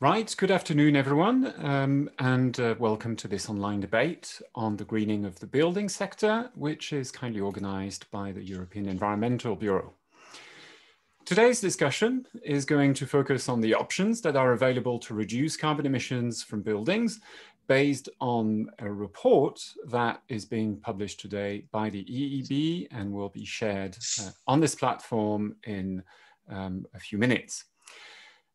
Right, good afternoon, everyone, um, and uh, welcome to this online debate on the greening of the building sector, which is kindly organized by the European Environmental Bureau. Today's discussion is going to focus on the options that are available to reduce carbon emissions from buildings based on a report that is being published today by the EEB and will be shared uh, on this platform in um, a few minutes.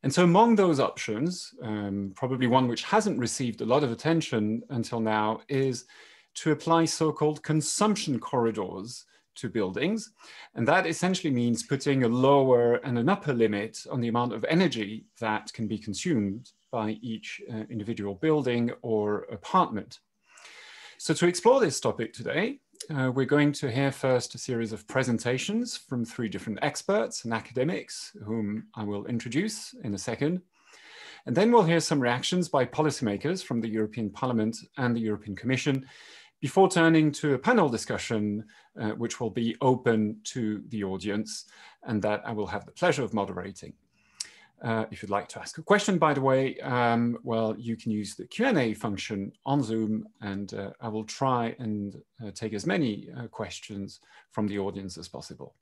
And so among those options, um, probably one which hasn't received a lot of attention until now is to apply so-called consumption corridors to buildings. And that essentially means putting a lower and an upper limit on the amount of energy that can be consumed by each uh, individual building or apartment. So to explore this topic today, uh, we're going to hear first a series of presentations from three different experts and academics, whom I will introduce in a second. And then we'll hear some reactions by policymakers from the European Parliament and the European Commission before turning to a panel discussion, uh, which will be open to the audience and that I will have the pleasure of moderating. Uh, if you'd like to ask a question, by the way, um, well, you can use the Q&A function on Zoom and uh, I will try and uh, take as many uh, questions from the audience as possible.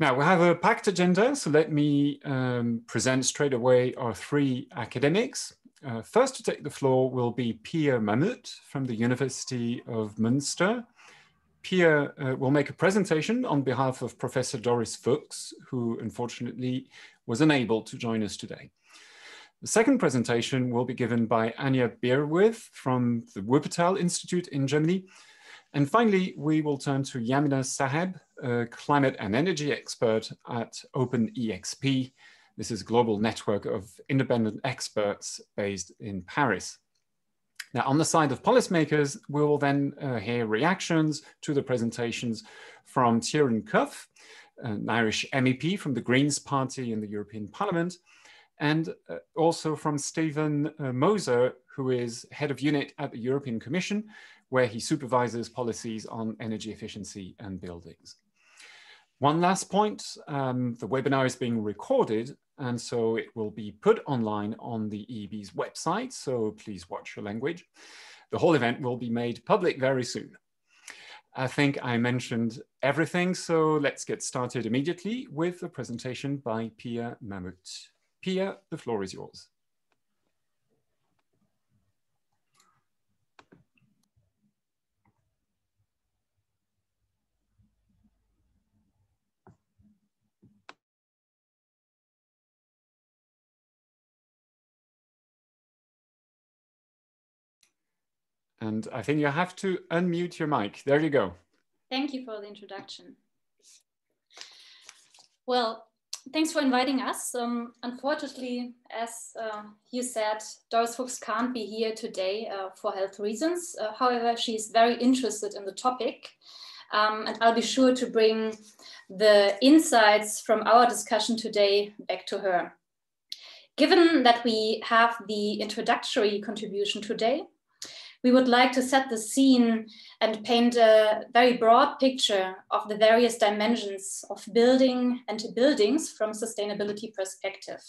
Now, we have a packed agenda, so let me um, present straight away our three academics. Uh, first to take the floor will be Pia Mamut from the University of Münster. Pia uh, will make a presentation on behalf of Professor Doris Fuchs, who unfortunately was unable to join us today. The second presentation will be given by Anja Bierwirth from the Wuppertal Institute in Germany. And finally, we will turn to Yamina Saheb, a climate and energy expert at OpenEXP. This is a global network of independent experts based in Paris. Now, on the side of policymakers, we will then uh, hear reactions to the presentations from Ciarán Cuffe, an Irish MEP from the Greens Party in the European Parliament, and uh, also from Stephen uh, Moser, who is head of unit at the European Commission, where he supervises policies on energy efficiency and buildings. One last point, um, the webinar is being recorded, and so it will be put online on the EEB's website, so please watch your language. The whole event will be made public very soon. I think I mentioned everything, so let's get started immediately with a presentation by Pia Mamut. Pia, the floor is yours. And I think you have to unmute your mic. There you go. Thank you for the introduction. Well, thanks for inviting us. Um, unfortunately, as uh, you said, Doris Fuchs can't be here today uh, for health reasons. Uh, however, she's very interested in the topic. Um, and I'll be sure to bring the insights from our discussion today back to her. Given that we have the introductory contribution today, we would like to set the scene and paint a very broad picture of the various dimensions of building and buildings from sustainability perspective.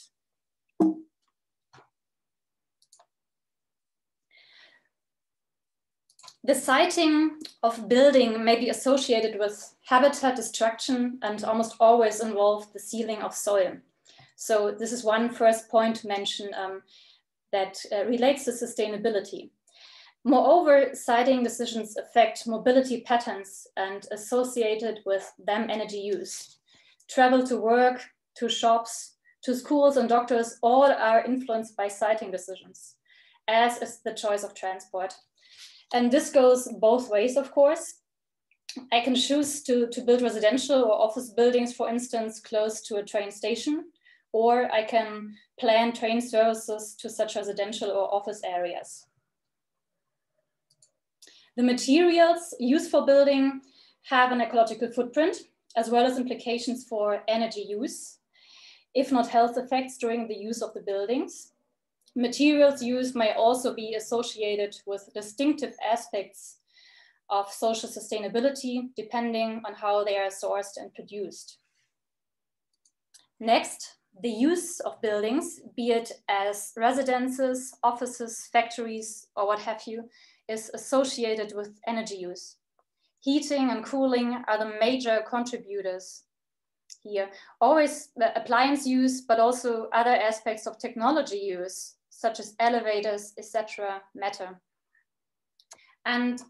The siting of building may be associated with habitat destruction and almost always involve the sealing of soil. So this is one first point to mention um, that uh, relates to sustainability. Moreover, siting decisions affect mobility patterns and associated with them energy use. Travel to work, to shops, to schools and doctors, all are influenced by siting decisions, as is the choice of transport. And this goes both ways, of course. I can choose to, to build residential or office buildings, for instance, close to a train station, or I can plan train services to such residential or office areas. The materials used for building have an ecological footprint, as well as implications for energy use, if not health effects during the use of the buildings. Materials used may also be associated with distinctive aspects of social sustainability, depending on how they are sourced and produced. Next, the use of buildings, be it as residences, offices, factories, or what have you, is associated with energy use. Heating and cooling are the major contributors here. Always the appliance use, but also other aspects of technology use, such as elevators, etc., matter. And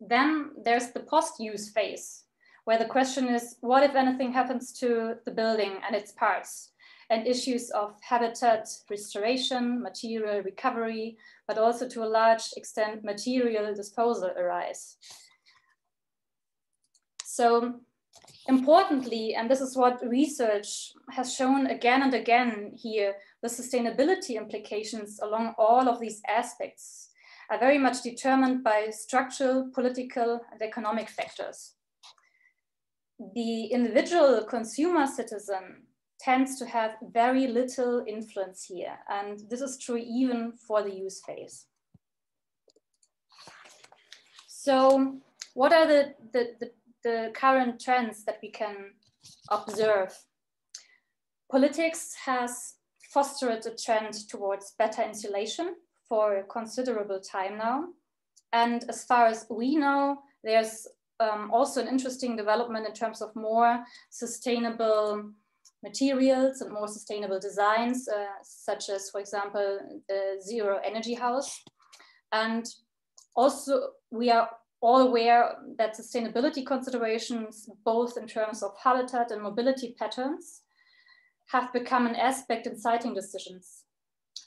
then there's the post-use phase, where the question is, what if anything happens to the building and its parts? And issues of habitat restoration, material recovery, but also to a large extent material disposal arise. So importantly, and this is what research has shown again and again here, the sustainability implications along all of these aspects are very much determined by structural, political, and economic factors. The individual consumer citizen tends to have very little influence here, and this is true even for the use phase. So what are the, the, the, the current trends that we can observe? Politics has fostered a trend towards better insulation for a considerable time now. And as far as we know, there's um, also an interesting development in terms of more sustainable materials and more sustainable designs, uh, such as, for example, the zero energy house. And also, we are all aware that sustainability considerations, both in terms of habitat and mobility patterns, have become an aspect in siting decisions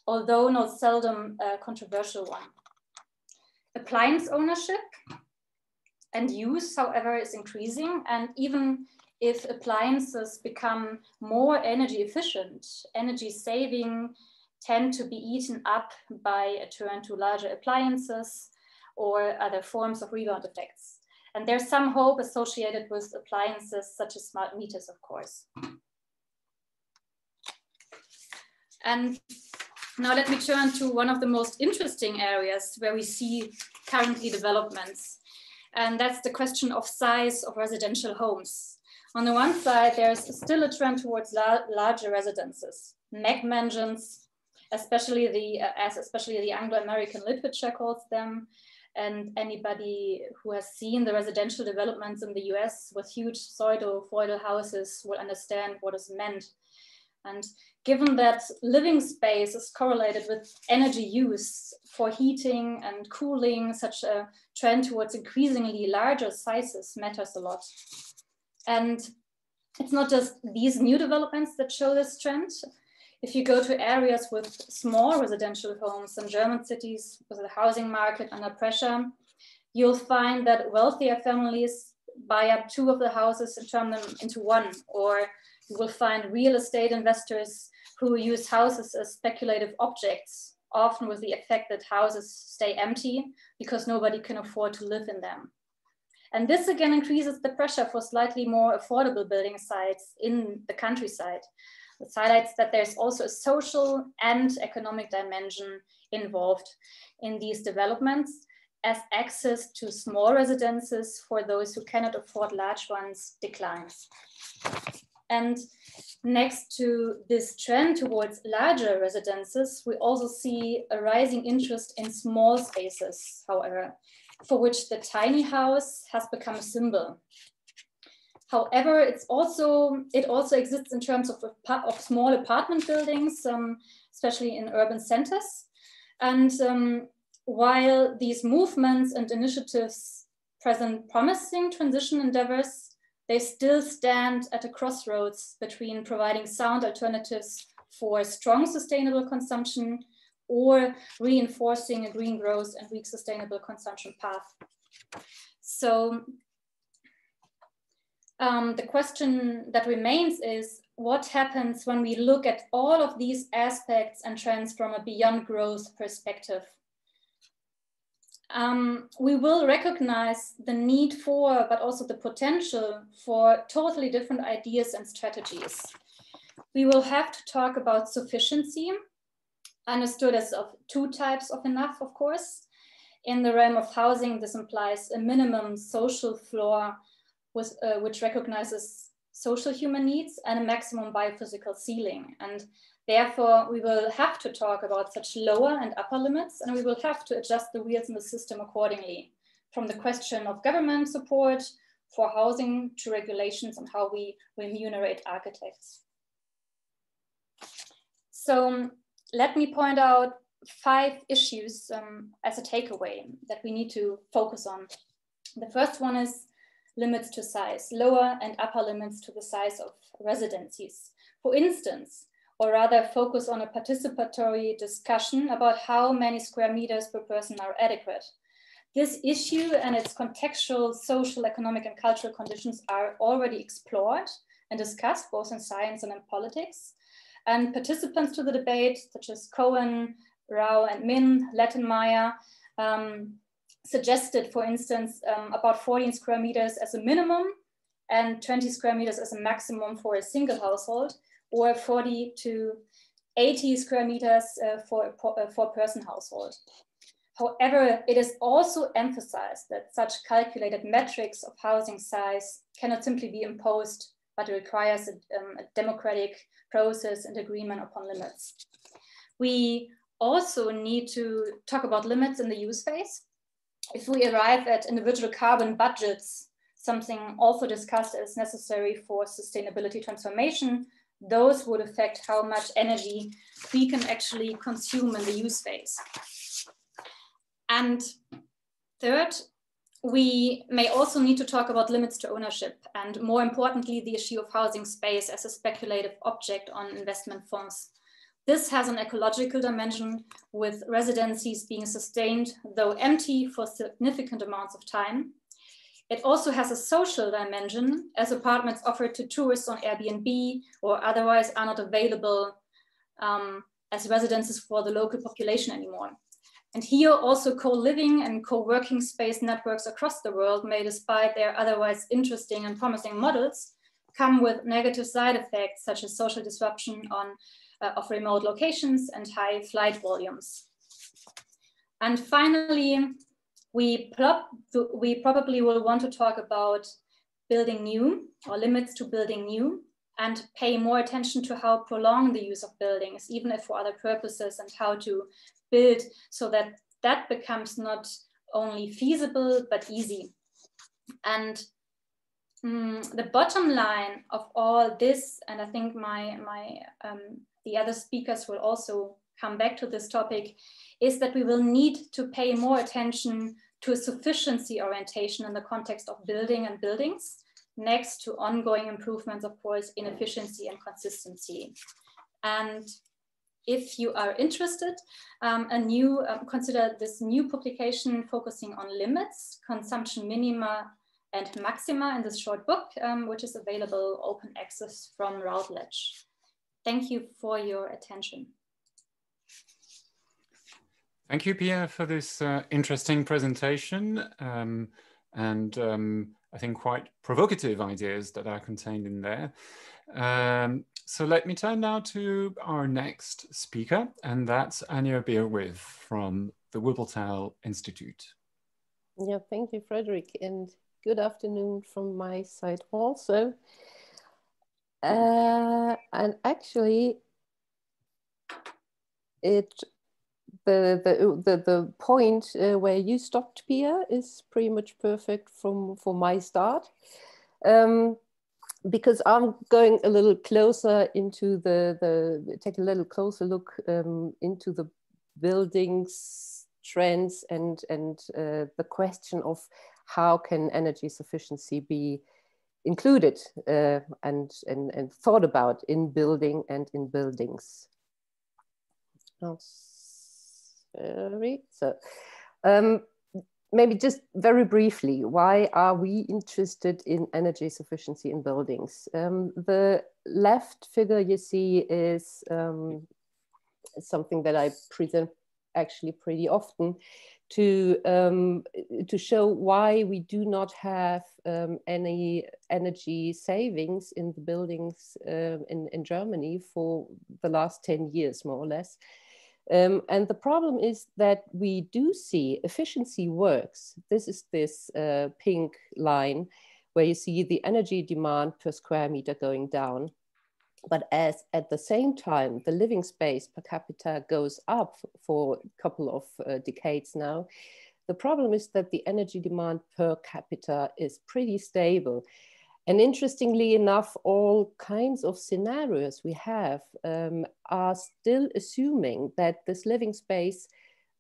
although not seldom a controversial one. Appliance ownership and use, however, is increasing. And even if appliances become more energy efficient, energy saving tend to be eaten up by a turn to larger appliances or other forms of rebound effects. And there's some hope associated with appliances such as smart meters, of course. And now let me turn to one of the most interesting areas where we see currently developments. And that's the question of size of residential homes. On the one side, there's still a trend towards la larger residences, mega mansions, especially the uh, as especially the Anglo-American literature calls them, and anybody who has seen the residential developments in the US with huge pseudo-feudal houses will understand what is meant. And given that living space is correlated with energy use for heating and cooling, such a trend towards increasingly larger sizes matters a lot. And it's not just these new developments that show this trend. If you go to areas with small residential homes in German cities with the housing market under pressure, you'll find that wealthier families buy up two of the houses and turn them into one, or you will find real estate investors who use houses as speculative objects, often with the effect that houses stay empty because nobody can afford to live in them. And this again increases the pressure for slightly more affordable building sites in the countryside. It highlights that there's also a social and economic dimension involved in these developments as access to small residences for those who cannot afford large ones declines. And next to this trend towards larger residences, we also see a rising interest in small spaces, however, for which the tiny house has become a symbol. However, it's also, it also exists in terms of, of small apartment buildings, um, especially in urban centers. And um, while these movements and initiatives present promising transition endeavors, they still stand at a crossroads between providing sound alternatives for strong sustainable consumption or reinforcing a green growth and weak sustainable consumption path. So um, the question that remains is what happens when we look at all of these aspects and trends from a beyond growth perspective? um, we will recognize the need for, but also the potential for totally different ideas and strategies. We will have to talk about sufficiency, understood as of two types of enough, of course. In the realm of housing, this implies a minimum social floor with, uh, which recognizes social human needs, and a maximum biophysical ceiling. And therefore, we will have to talk about such lower and upper limits, and we will have to adjust the wheels in the system accordingly, from the question of government support for housing to regulations on how we remunerate architects. So let me point out five issues um, as a takeaway that we need to focus on. The first one is limits to size, lower and upper limits to the size of residencies. For instance, or rather focus on a participatory discussion about how many square meters per person are adequate. This issue and its contextual, social, economic, and cultural conditions are already explored and discussed both in science and in politics. And participants to the debate, such as Cohen, Rao, and Min, Lettenmeier, um, suggested, for instance, um, about 14 square meters as a minimum and 20 square meters as a maximum for a single household, or 40 to 80 square meters uh, for a four person household. However, it is also emphasized that such calculated metrics of housing size cannot simply be imposed, but requires a, um, a democratic process and agreement upon limits. We also need to talk about limits in the use phase if we arrive at individual carbon budgets, something also discussed as necessary for sustainability transformation, those would affect how much energy we can actually consume in the use phase. And third, we may also need to talk about limits to ownership and more importantly, the issue of housing space as a speculative object on investment funds. This has an ecological dimension with residencies being sustained, though empty for significant amounts of time. It also has a social dimension as apartments offered to tourists on Airbnb or otherwise are not available um, as residences for the local population anymore. And here also co-living and co-working space networks across the world may, despite their otherwise interesting and promising models, come with negative side effects such as social disruption on uh, of remote locations and high flight volumes. And finally, we, we probably will want to talk about building new or limits to building new and pay more attention to how prolong the use of buildings, even if for other purposes and how to build so that that becomes not only feasible, but easy. And mm, the bottom line of all this, and I think my, my um, the other speakers will also come back to this topic, is that we will need to pay more attention to a sufficiency orientation in the context of building and buildings, next to ongoing improvements, of course, in efficiency and consistency. And if you are interested, um, a new, um, consider this new publication focusing on limits, consumption minima and maxima in this short book, um, which is available open access from Routledge. Thank you for your attention. Thank you, Pia, for this uh, interesting presentation um, and um, I think quite provocative ideas that are contained in there. Um, so let me turn now to our next speaker, and that's Anja Bierwirth from the Wuppertal Institute. Yeah, thank you, Frederick, and good afternoon from my side also. Uh, and actually, it the the the, the point uh, where you stopped, Pia, is pretty much perfect from for my start, um, because I'm going a little closer into the the take a little closer look um, into the buildings trends and and uh, the question of how can energy sufficiency be included uh, and, and, and thought about in building and in buildings. Oh, sorry. So um, maybe just very briefly, why are we interested in energy sufficiency in buildings? Um, the left figure you see is um, something that I present actually pretty often to um, to show why we do not have um, any energy savings in the buildings uh, in, in Germany for the last 10 years, more or less. Um, and the problem is that we do see efficiency works. This is this uh, pink line where you see the energy demand per square meter going down. But as at the same time, the living space per capita goes up for a couple of uh, decades now, the problem is that the energy demand per capita is pretty stable. And interestingly enough, all kinds of scenarios we have um, are still assuming that this living space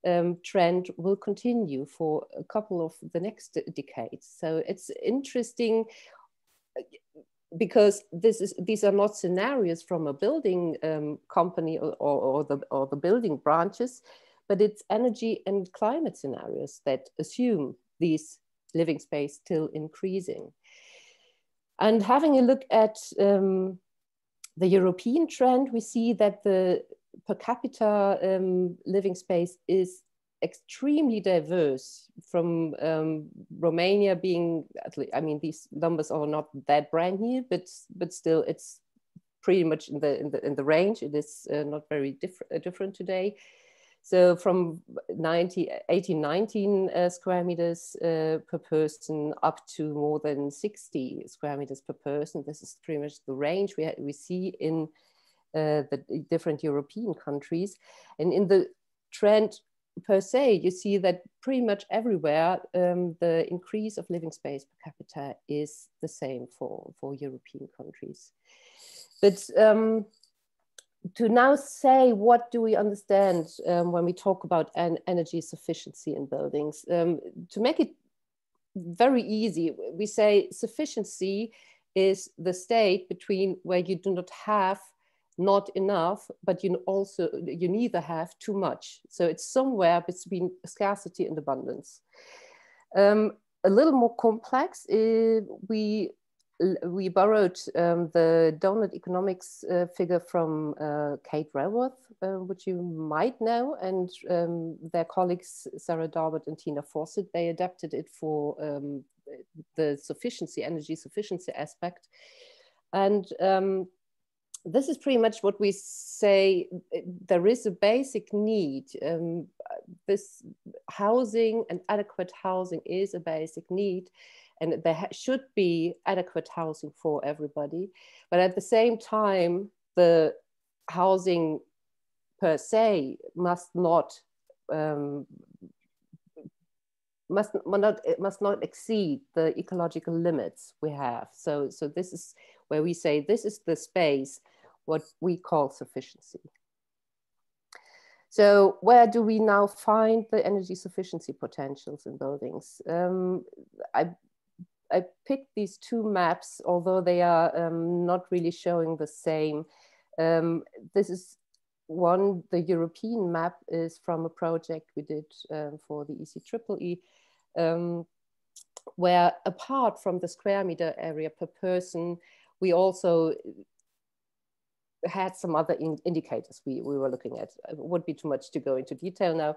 um, trend will continue for a couple of the next decades. So it's interesting because this is these are not scenarios from a building um, company or, or, or, the or the building branches, but it's energy and climate scenarios that assume these living space still increasing. And having a look at um, the European trend, we see that the per capita um, living space is extremely diverse from um, Romania being, I mean, these numbers are not that brand new, but, but still it's pretty much in the, in the, in the range. It is uh, not very diff different today. So from 90, 18, 19 uh, square meters uh, per person up to more than 60 square meters per person. This is pretty much the range we, we see in uh, the different European countries. And in the trend per se, you see that pretty much everywhere um, the increase of living space per capita is the same for, for European countries. But um, to now say what do we understand um, when we talk about energy sufficiency in buildings, um, to make it very easy, we say sufficiency is the state between where you do not have not enough, but you also you neither have too much. So it's somewhere between scarcity and abundance. Um, a little more complex. Uh, we we borrowed um, the donut economics uh, figure from uh, Kate Raworth, uh, which you might know, and um, their colleagues Sarah Darby and Tina Fawcett. They adapted it for um, the sufficiency, energy sufficiency aspect, and um, this is pretty much what we say there is a basic need um, this housing and adequate housing is a basic need and there should be adequate housing for everybody but at the same time the housing per se must not um, must not must not exceed the ecological limits we have so so this is where we say this is the space what we call sufficiency. So where do we now find the energy sufficiency potentials in buildings? Um, I, I picked these two maps, although they are um, not really showing the same. Um, this is one, the European map is from a project we did um, for the ECEEE, um, where apart from the square meter area per person, we also had some other in indicators we, we were looking at. It would be too much to go into detail now,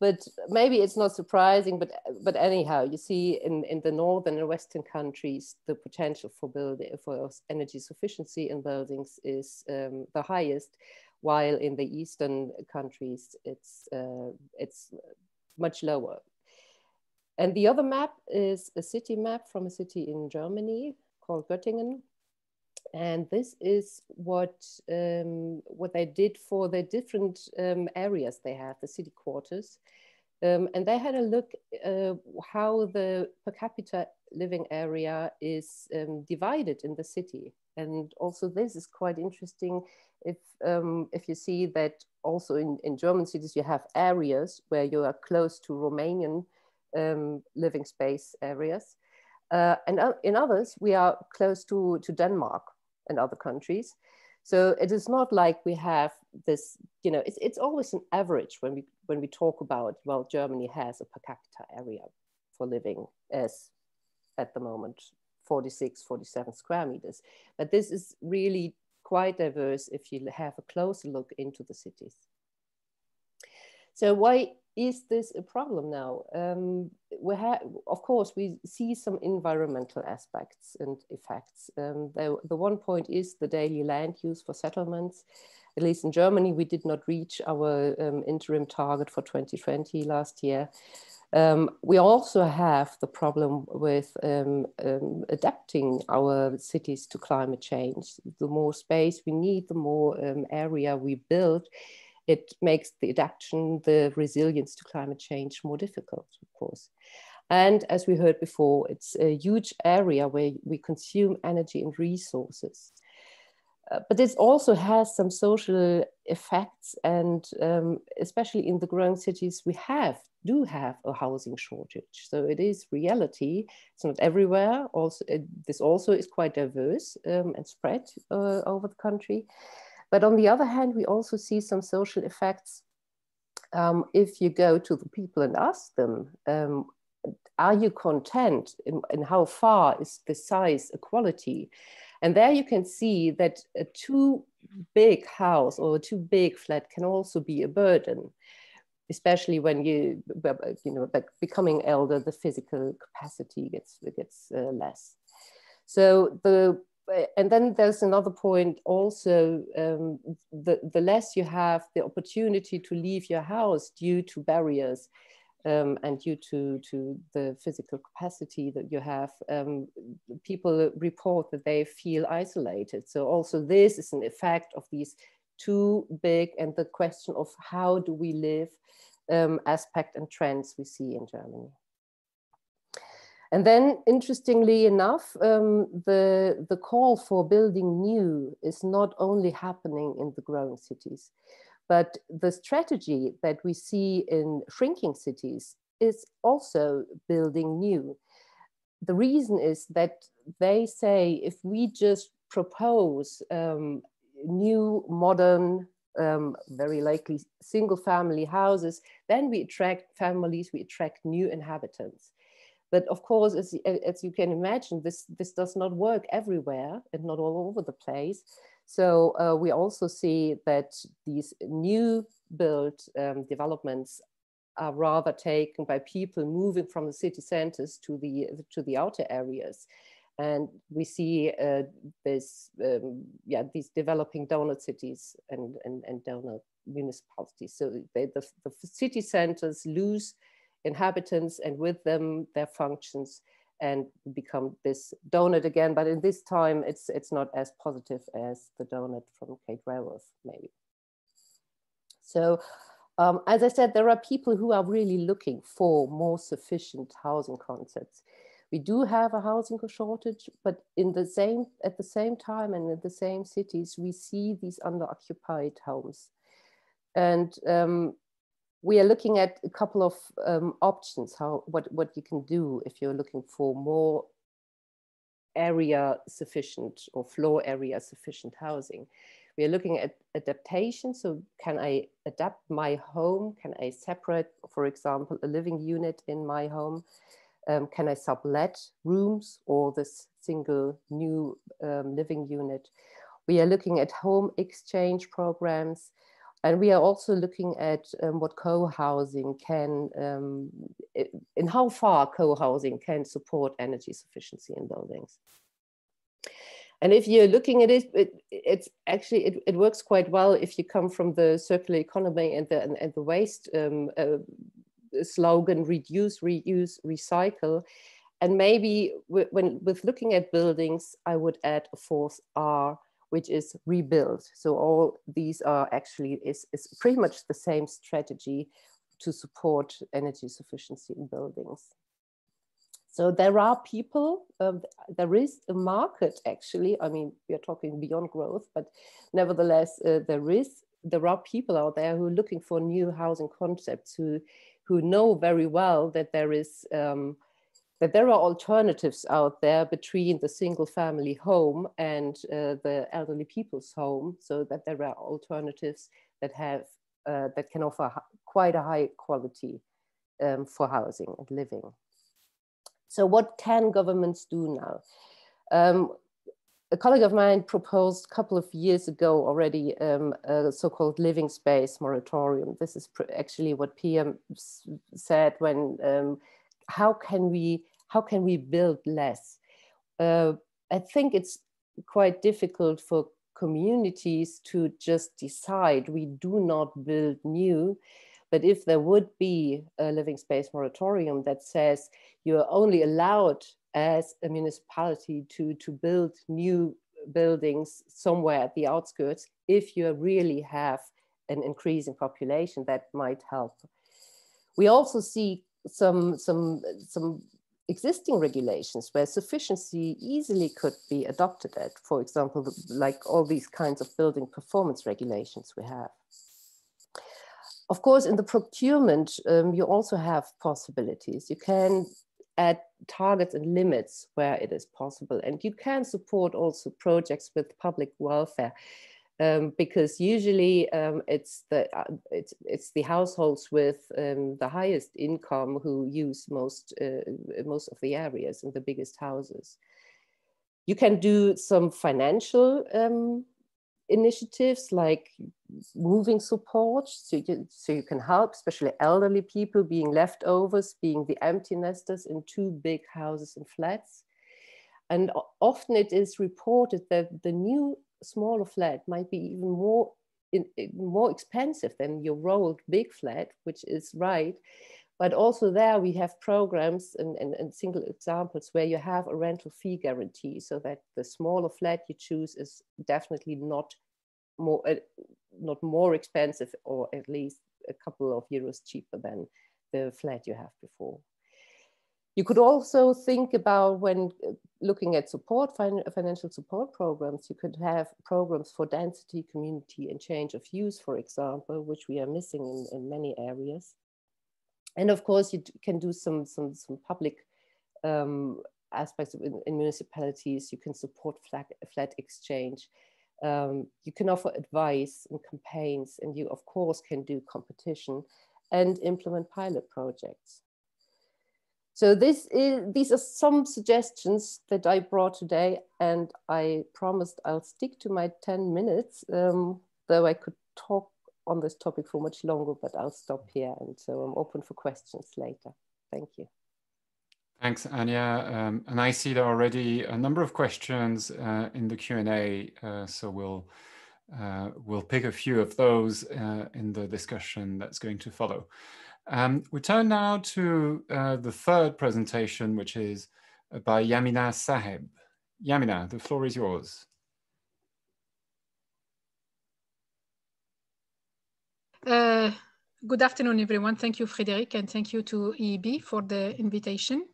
but maybe it's not surprising, but, but anyhow, you see in, in the northern and western countries, the potential for building, for energy sufficiency in buildings is um, the highest, while in the eastern countries, it's, uh, it's much lower. And the other map is a city map from a city in Germany called Göttingen, and this is what um, what they did for the different um, areas they have, the city quarters. Um, and they had a look uh, how the per capita living area is um, divided in the city. And also this is quite interesting if, um, if you see that also in, in German cities, you have areas where you are close to Romanian um, living space areas. Uh, and in others, we are close to, to Denmark and other countries. So it is not like we have this, you know, it's, it's always an average when we, when we talk about, well, Germany has a per capita area for living as at the moment 46, 47 square meters. But this is really quite diverse if you have a closer look into the cities. So why is this a problem now? Um, we of course, we see some environmental aspects and effects. Um, the, the one point is the daily land use for settlements. At least in Germany, we did not reach our um, interim target for 2020 last year. Um, we also have the problem with um, um, adapting our cities to climate change. The more space we need, the more area we build, it makes the adaptation, the resilience to climate change more difficult, of course. And as we heard before, it's a huge area where we consume energy and resources. Uh, but it also has some social effects and um, especially in the growing cities we have do have a housing shortage so it is reality it's not everywhere also it, this also is quite diverse um, and spread uh, over the country but on the other hand we also see some social effects um, if you go to the people and ask them um, are you content and how far is the size equality and there you can see that a too big house or a too big flat can also be a burden, especially when you, you know, like becoming elder, the physical capacity gets, gets uh, less. So the, and then there's another point also, um, the, the less you have the opportunity to leave your house due to barriers, um, and due to, to the physical capacity that you have, um, people report that they feel isolated. So also this is an effect of these two big and the question of how do we live um, aspect and trends we see in Germany. And then, interestingly enough, um, the, the call for building new is not only happening in the growing cities. But the strategy that we see in shrinking cities is also building new. The reason is that they say if we just propose um, new, modern, um, very likely single family houses, then we attract families, we attract new inhabitants. But of course, as, as you can imagine, this, this does not work everywhere and not all over the place. So uh, we also see that these new built um, developments are rather taken by people moving from the city centers to the to the outer areas and we see uh, this um, yeah these developing donut cities and and, and donut municipalities so they, the, the city centers lose inhabitants and with them their functions and become this donut again. But in this time, it's, it's not as positive as the donut from Kate Raworth, maybe. So um, as I said, there are people who are really looking for more sufficient housing concepts. We do have a housing shortage, but in the same, at the same time and in the same cities, we see these underoccupied homes. And um, we are looking at a couple of um, options, how, what, what you can do if you're looking for more area sufficient or floor area sufficient housing. We are looking at adaptation. So can I adapt my home? Can I separate, for example, a living unit in my home? Um, can I sublet rooms or this single new um, living unit? We are looking at home exchange programs. And we are also looking at um, what co-housing can, um, in how far co-housing can support energy sufficiency in buildings. And if you're looking at it, it it's actually, it, it, works quite well if you come from the circular economy and the, and, and the waste um, uh, slogan, reduce, reuse, recycle. And maybe when with looking at buildings, I would add a fourth R, which is rebuild. So all these are actually is, is pretty much the same strategy to support energy sufficiency in buildings. So there are people, um, there is a market actually. I mean, we are talking beyond growth, but nevertheless, uh, there is there are people out there who are looking for new housing concepts who who know very well that there is um, that there are alternatives out there between the single family home and uh, the elderly people's home so that there are alternatives that have uh, that can offer quite a high quality um, for housing and living so what can governments do now um, a colleague of mine proposed a couple of years ago already um, a so-called living space moratorium. This is actually what Pia said when um, how can we how can we build less? Uh, I think it's quite difficult for communities to just decide we do not build new, But if there would be a living space moratorium that says you are only allowed as a municipality to, to build new buildings somewhere at the outskirts, if you really have an increase in population, that might help. We also see some, some, some existing regulations where sufficiency easily could be adopted at, for example, like all these kinds of building performance regulations we have. Of course, in the procurement, um, you also have possibilities. You can add targets and limits where it is possible, and you can support also projects with public welfare um, because usually um, it's the uh, it's it's the households with um, the highest income who use most uh, most of the areas and the biggest houses. You can do some financial um, initiatives like moving support, so you, so you can help, especially elderly people being leftovers, being the empty nesters in two big houses and flats. And often it is reported that the new smaller flat might be even more in, more expensive than your rolled big flat, which is right. But also there we have programs and, and, and, single examples where you have a rental fee guarantee so that the smaller flat you choose is definitely not more, uh, not more expensive or at least a couple of euros cheaper than the flat you have before. You could also think about when uh, looking at support, financial support programs, you could have programs for density, community, and change of use, for example, which we are missing in, in many areas. And of course, you can do some, some, some public um, aspects of, in, in, municipalities. You can support flat, flat exchange. Um, you can offer advice and campaigns, and you, of course, can do competition and implement pilot projects. So this is, these are some suggestions that I brought today and I promised I'll stick to my 10 minutes, um, though I could talk on this topic for much longer, but I'll stop here. And so I'm open for questions later. Thank you. Thanks, Anja. Um, and I see there are already a number of questions uh, in the Q&A, uh, so we'll, uh, we'll pick a few of those uh, in the discussion that's going to follow. Um, we turn now to uh, the third presentation, which is uh, by Yamina Saheb. Yamina, the floor is yours. Uh, good afternoon, everyone. Thank you, Frederic, and thank you to EEB for the invitation.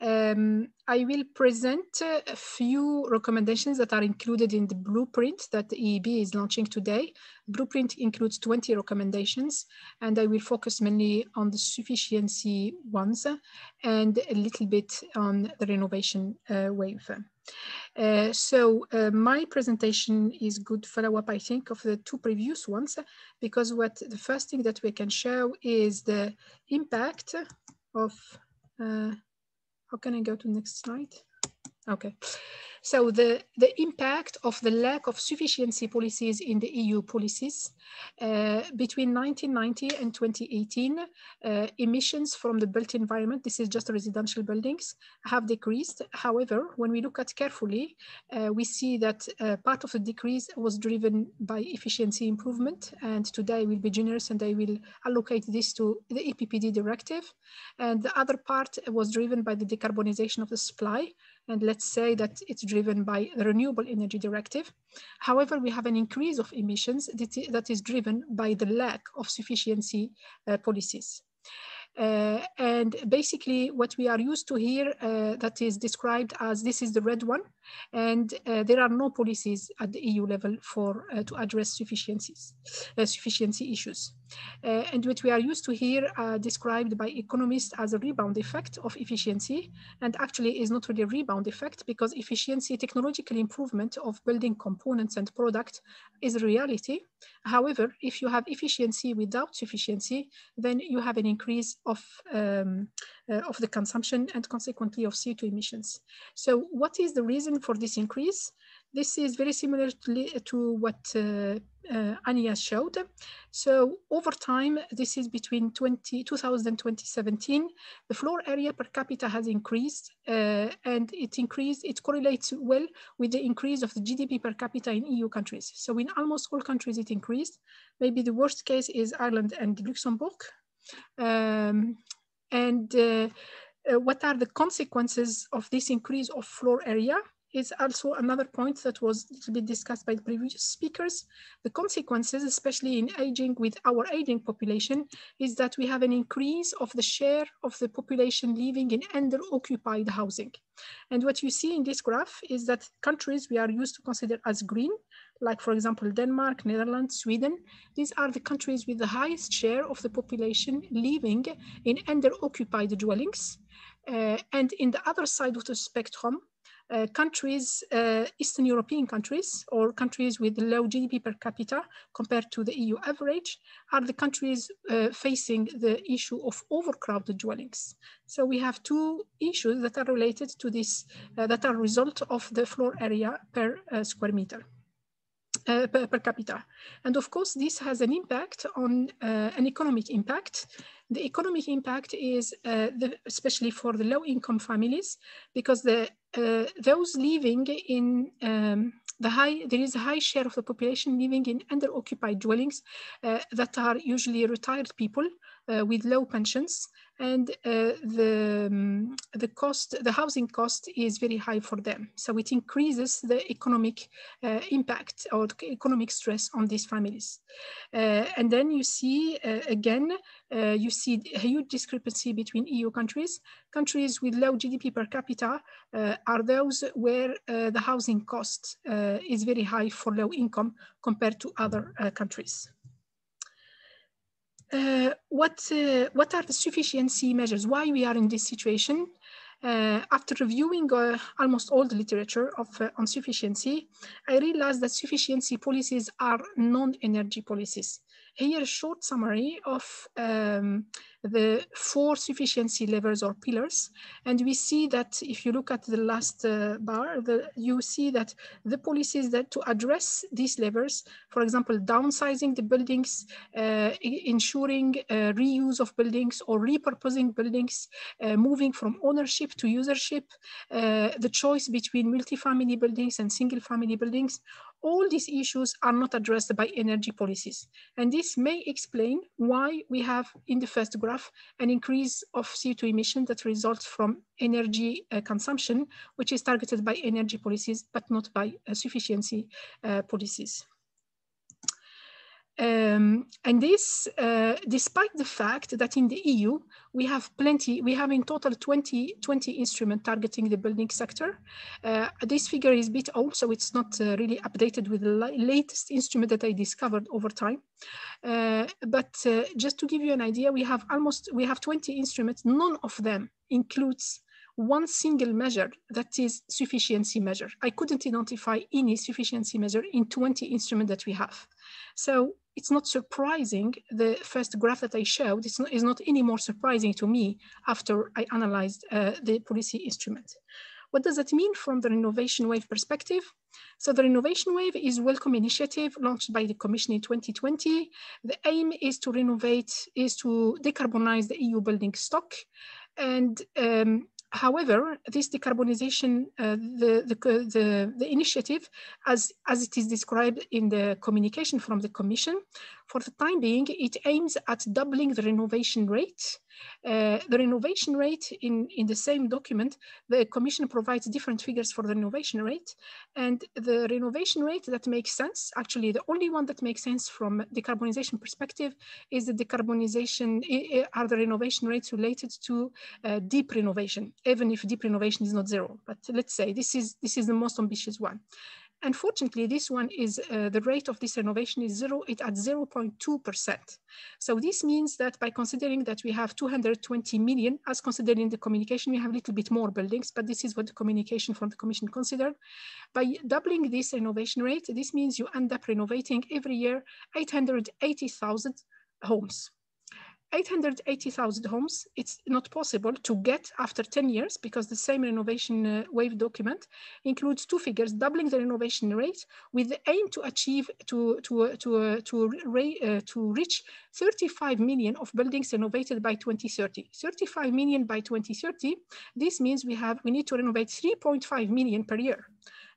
Um, I will present a few recommendations that are included in the blueprint that the EEB is launching today. Blueprint includes 20 recommendations, and I will focus mainly on the sufficiency ones and a little bit on the renovation uh, wave. Uh, so uh, my presentation is good follow-up, I think, of the two previous ones, because what the first thing that we can show is the impact of uh, how can I go to next slide? Okay. So the, the impact of the lack of sufficiency policies in the EU policies uh, between 1990 and 2018, uh, emissions from the built environment, this is just residential buildings, have decreased. However, when we look at carefully, uh, we see that uh, part of the decrease was driven by efficiency improvement. And today we'll be generous and I will allocate this to the EPBD directive. And the other part was driven by the decarbonization of the supply and let's say that it's driven by the Renewable Energy Directive. However, we have an increase of emissions that is driven by the lack of sufficiency uh, policies. Uh, and basically what we are used to here uh, that is described as this is the red one and uh, there are no policies at the EU level for uh, to address sufficiencies, uh, sufficiency issues. Uh, and what we are used to here described by economists as a rebound effect of efficiency and actually is not really a rebound effect because efficiency technological improvement of building components and product is a reality. However, if you have efficiency without sufficiency, then you have an increase of, um, uh, of the consumption and consequently of CO2 emissions. So what is the reason for this increase? This is very similar to, to what uh, uh, Ania showed. So over time, this is between 20, 2000 and 2017, the floor area per capita has increased uh, and it increased, it correlates well with the increase of the GDP per capita in EU countries. So in almost all countries it increased. Maybe the worst case is Ireland and Luxembourg. Um, and uh, uh, what are the consequences of this increase of floor area? Is also another point that was a little bit discussed by the previous speakers. The consequences, especially in aging with our aging population, is that we have an increase of the share of the population living in under-occupied housing. And what you see in this graph is that countries we are used to consider as green, like for example, Denmark, Netherlands, Sweden, these are the countries with the highest share of the population living in under-occupied dwellings. Uh, and in the other side of the spectrum, uh, countries, uh, Eastern European countries or countries with low GDP per capita compared to the EU average are the countries uh, facing the issue of overcrowded dwellings. So we have two issues that are related to this, uh, that are a result of the floor area per uh, square meter. Uh, per, per, capita. And of course, this has an impact on an economic impact. The economic impact is uh, the, especially for the low income families because the uh, those living in um, the high, there is a high share of the population living in under-occupied dwellings uh, that are usually retired people with low pensions and uh, the, um, the cost, the housing cost is very high for them. So it increases the economic uh, impact or economic stress on these families. Uh, and then you see, uh, again, uh, you see a huge discrepancy between EU countries. Countries with low GDP per capita uh, are those where the housing cost is very high for low income compared to other countries. Uh, what, uh, what are the sufficiency measures? Why we are in this situation? Uh, after reviewing uh, almost all the literature of, uh, on sufficiency, I realized that sufficiency policies are non-energy policies. Here a short summary of um, the four sufficiency levels or pillars. And we see that if you look at the last uh, bar, the, you see that the policies that to address these levers, for example, downsizing the buildings, uh, ensuring uh, reuse of buildings or repurposing buildings, uh, moving from ownership to usership, uh, the choice between multi-family buildings and single family buildings, all these issues are not addressed by energy policies. And this may explain why we have in the first graph an increase of CO2 emission that results from energy uh, consumption, which is targeted by energy policies, but not by uh, sufficiency uh, policies. Um, and this, uh, despite the fact that in the EU, we have plenty, we have in total 20, 20 instruments targeting the building sector. Uh, this figure is a bit old, so it's not uh, really updated with the latest instrument that I discovered over time. Uh, but uh, just to give you an idea, we have almost, we have 20 instruments, none of them includes one single measure that is sufficiency measure. I couldn't identify any sufficiency measure in 20 instruments that we have. So it's not surprising, the first graph that I showed is not, is not any more surprising to me after I analyzed uh, the policy instrument. What does that mean from the Renovation Wave perspective? So the Renovation Wave is welcome initiative launched by the Commission in 2020. The aim is to renovate, is to decarbonize the EU building stock. And um, However, this decarbonization, uh, the, the, the, the, initiative, as, as it is described in the communication from the Commission, for the time being, it aims at doubling the renovation rate. Uh, the renovation rate in, in the same document, the Commission provides different figures for the renovation rate. And the renovation rate that makes sense, actually the only one that makes sense from decarbonization perspective is the decarbonization, are the renovation rates related to uh, deep renovation, even if deep renovation is not zero. But let's say this is, this is the most ambitious one. Unfortunately, this one is uh, the rate of this renovation is zero, it at 0.2%. So this means that by considering that we have 220 million, as considered in the communication, we have a little bit more buildings, but this is what the communication from the commission considered. By doubling this renovation rate, this means you end up renovating every year 880,000 homes. 880,000 homes, it's not possible to get after 10 years because the same renovation uh, wave document includes two figures, doubling the renovation rate with the aim to achieve, to, to, uh, to, uh, to, uh, to reach 35 million of buildings renovated by 2030. 35 million by 2030, this means we have, we need to renovate 3.5 million per year.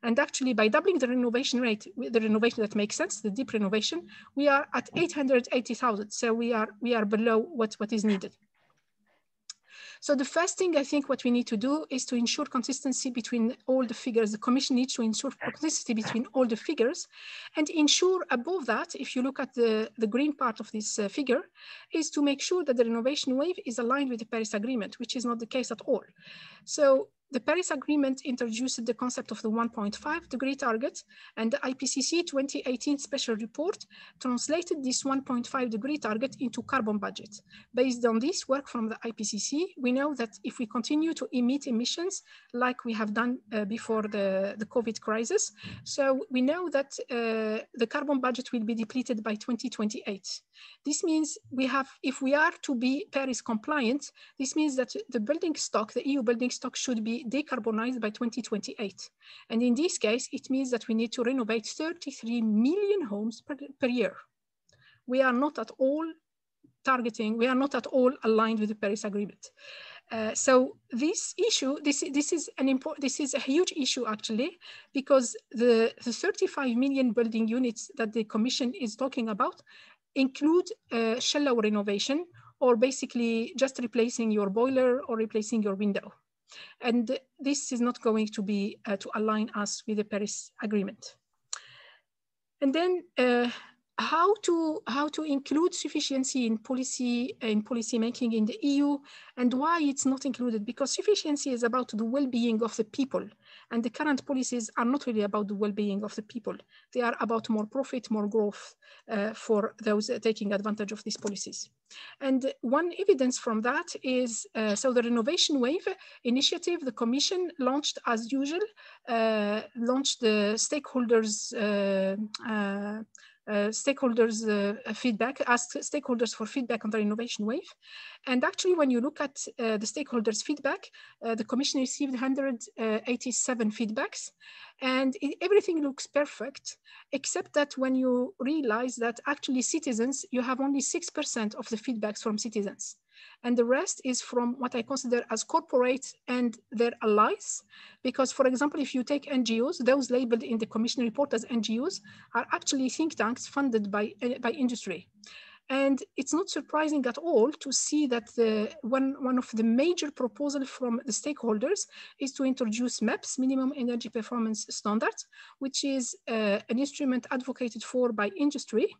And actually by doubling the renovation rate, the renovation that makes sense, the deep renovation, we are at 880,000. So we are, we are below what, what is needed. So the first thing I think what we need to do is to ensure consistency between all the figures. The commission needs to ensure consistency between all the figures and ensure above that, if you look at the, the green part of this uh, figure, is to make sure that the renovation wave is aligned with the Paris Agreement, which is not the case at all. So the Paris Agreement introduced the concept of the 1.5 degree target, and the IPCC 2018 special report translated this 1.5 degree target into carbon budget. Based on this work from the IPCC, we know that if we continue to emit emissions like we have done uh, before the, the COVID crisis, so we know that uh, the carbon budget will be depleted by 2028. This means we have, if we are to be Paris compliant, this means that the building stock, the EU building stock should be decarbonized by 2028. And in this case, it means that we need to renovate 33 million homes per, per year. We are not at all targeting, we are not at all aligned with the Paris Agreement. Uh, so this issue, this, this is an important, this is a huge issue actually, because the, the 35 million building units that the commission is talking about include uh, shallow renovation or basically just replacing your boiler or replacing your window. And this is not going to be uh, to align us with the Paris Agreement. And then uh, how to how to include sufficiency in policy in policy making in the EU and why it's not included because sufficiency is about the well-being of the people and the current policies are not really about the well-being of the people. They are about more profit more growth uh, for those taking advantage of these policies. And one evidence from that is uh, so the renovation wave initiative the commission launched as usual uh, launched the stakeholders uh, uh, stakeholders uh, feedback, ask stakeholders for feedback on the innovation wave. And actually, when you look at uh, the stakeholders feedback, uh, the commission received 187 feedbacks and it, everything looks perfect, except that when you realize that actually citizens, you have only 6% of the feedbacks from citizens and the rest is from what I consider as corporate and their allies. Because for example, if you take NGOs, those labeled in the commission report as NGOs are actually think tanks funded by, uh, by industry. And it's not surprising at all to see that the, one, one of the major proposals from the stakeholders is to introduce MEPS, Minimum Energy Performance Standards, which is uh, an instrument advocated for by industry.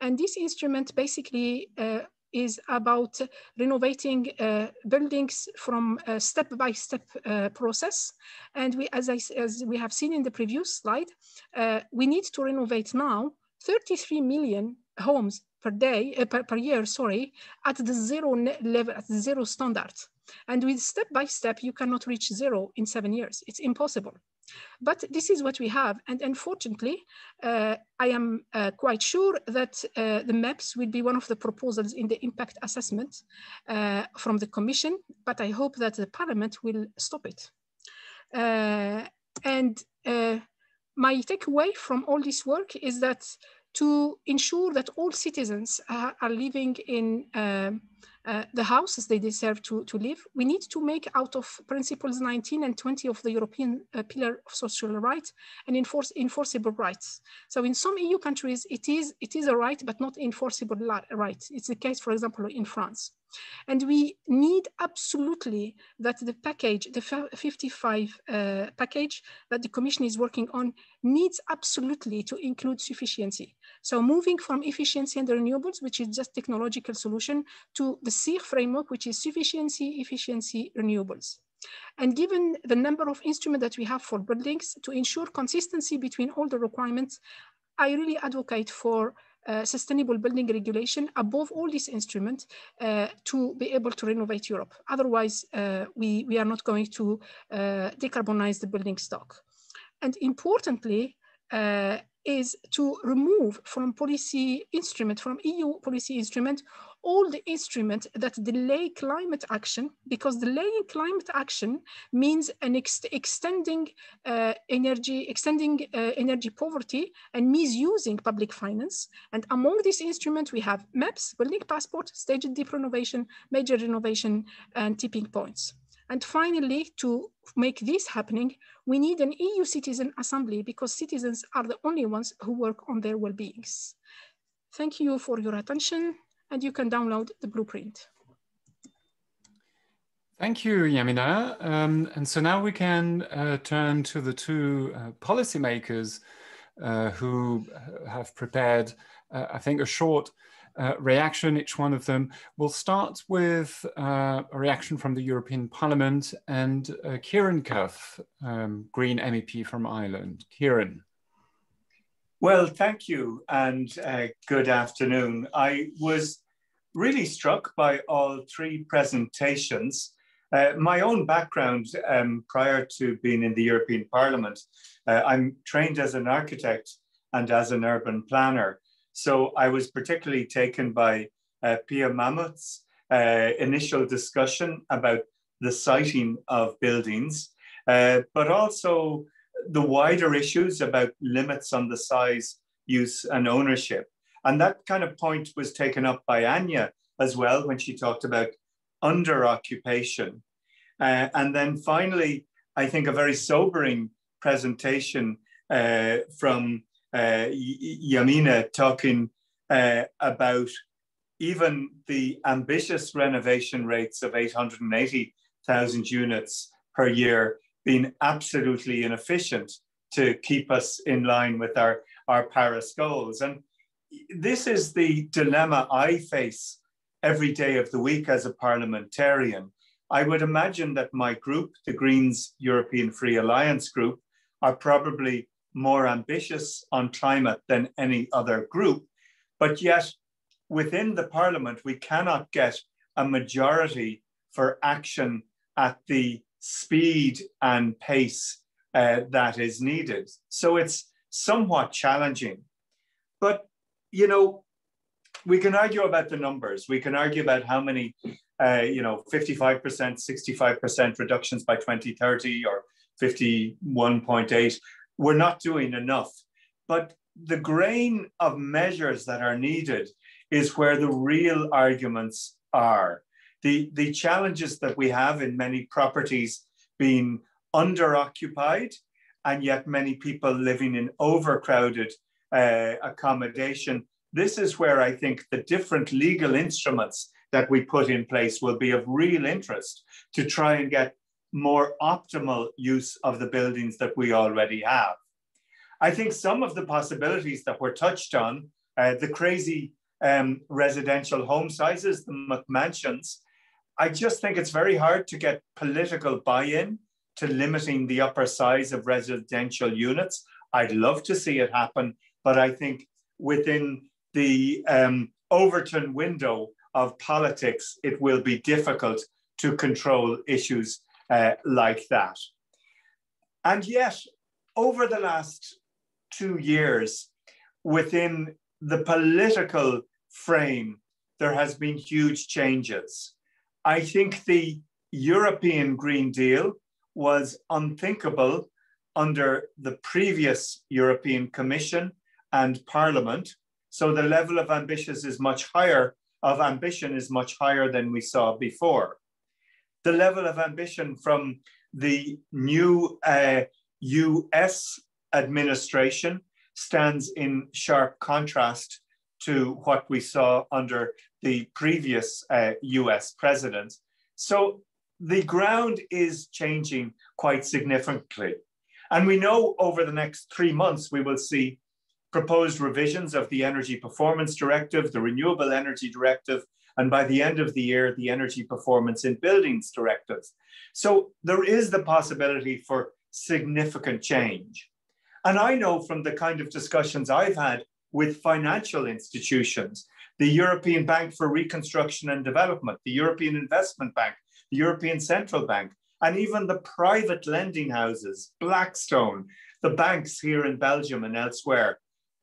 And this instrument basically uh, is about renovating uh, buildings from a step-by-step -step, uh, process. And we, as, I, as we have seen in the previous slide, uh, we need to renovate now 33 million homes per day, uh, per, per year, sorry, at the zero level, at the zero standard. And with step-by-step, you cannot reach zero in seven years. It's impossible. But this is what we have. And unfortunately, uh, I am uh, quite sure that uh, the MEPS will be one of the proposals in the impact assessment uh, from the Commission, but I hope that the Parliament will stop it. Uh, and uh, my takeaway from all this work is that to ensure that all citizens are, are living in um, uh, the houses they deserve to, to live, we need to make out of principles 19 and 20 of the European uh, Pillar of Social Rights and enforce enforceable rights. So in some EU countries, it is, it is a right, but not enforceable right. It's the case, for example, in France. And we need absolutely that the package, the 55 uh, package that the Commission is working on needs absolutely to include sufficiency. So moving from efficiency and renewables, which is just technological solution, to the CIR framework, which is sufficiency, efficiency, renewables. And given the number of instruments that we have for buildings, to ensure consistency between all the requirements, I really advocate for uh, sustainable building regulation above all these instruments uh, to be able to renovate Europe. Otherwise, uh, we, we are not going to uh, decarbonize the building stock. And importantly, uh, is to remove from policy instrument, from EU policy instrument, all the instruments that delay climate action because delaying climate action means an ex extending uh, energy, extending uh, energy poverty and misusing public finance. And among these instruments, we have MEPS, building passport, staged deep renovation, major renovation, and tipping points. And finally, to make this happening, we need an EU citizen assembly because citizens are the only ones who work on their well-beings. Thank you for your attention and you can download the blueprint. Thank you, Yamina. Um, and so now we can uh, turn to the two uh, policymakers uh, who have prepared, uh, I think, a short uh, reaction, each one of them. We'll start with uh, a reaction from the European Parliament and Ciarán Cuffe, um, Green MEP from Ireland. Ciarán. Well, thank you and uh, good afternoon. I was really struck by all three presentations. Uh, my own background um, prior to being in the European Parliament, uh, I'm trained as an architect and as an urban planner. So I was particularly taken by uh, Pia Mamut's uh, initial discussion about the siting of buildings, uh, but also the wider issues about limits on the size, use, and ownership. And that kind of point was taken up by Anja as well when she talked about under occupation. Uh, and then finally, I think a very sobering presentation uh, from uh, Yamina talking uh, about even the ambitious renovation rates of 880,000 units per year being absolutely inefficient to keep us in line with our, our Paris goals. And this is the dilemma I face every day of the week as a parliamentarian. I would imagine that my group, the Greens European Free Alliance group, are probably more ambitious on climate than any other group. But yet, within the parliament, we cannot get a majority for action at the speed and pace uh, that is needed. So it's somewhat challenging. But, you know, we can argue about the numbers. We can argue about how many, uh, you know, 55%, 65% reductions by 2030 or 51.8. We're not doing enough. But the grain of measures that are needed is where the real arguments are the, the challenges that we have in many properties being under-occupied and yet many people living in overcrowded uh, accommodation. This is where I think the different legal instruments that we put in place will be of real interest to try and get more optimal use of the buildings that we already have. I think some of the possibilities that were touched on, uh, the crazy um, residential home sizes, the McMansions, I just think it's very hard to get political buy-in to limiting the upper size of residential units. I'd love to see it happen, but I think within the um, Overton window of politics, it will be difficult to control issues uh, like that. And yet, over the last two years, within the political frame, there has been huge changes. I think the European Green Deal was unthinkable under the previous European Commission and Parliament. So the level of ambition is much higher, of ambition is much higher than we saw before. The level of ambition from the new uh, US administration stands in sharp contrast to what we saw under the previous uh, US president. So the ground is changing quite significantly. And we know over the next three months, we will see proposed revisions of the Energy Performance Directive, the Renewable Energy Directive, and by the end of the year, the Energy Performance in Buildings Directives. So there is the possibility for significant change. And I know from the kind of discussions I've had with financial institutions, the European Bank for Reconstruction and Development, the European Investment Bank, the European Central Bank, and even the private lending houses, Blackstone, the banks here in Belgium and elsewhere,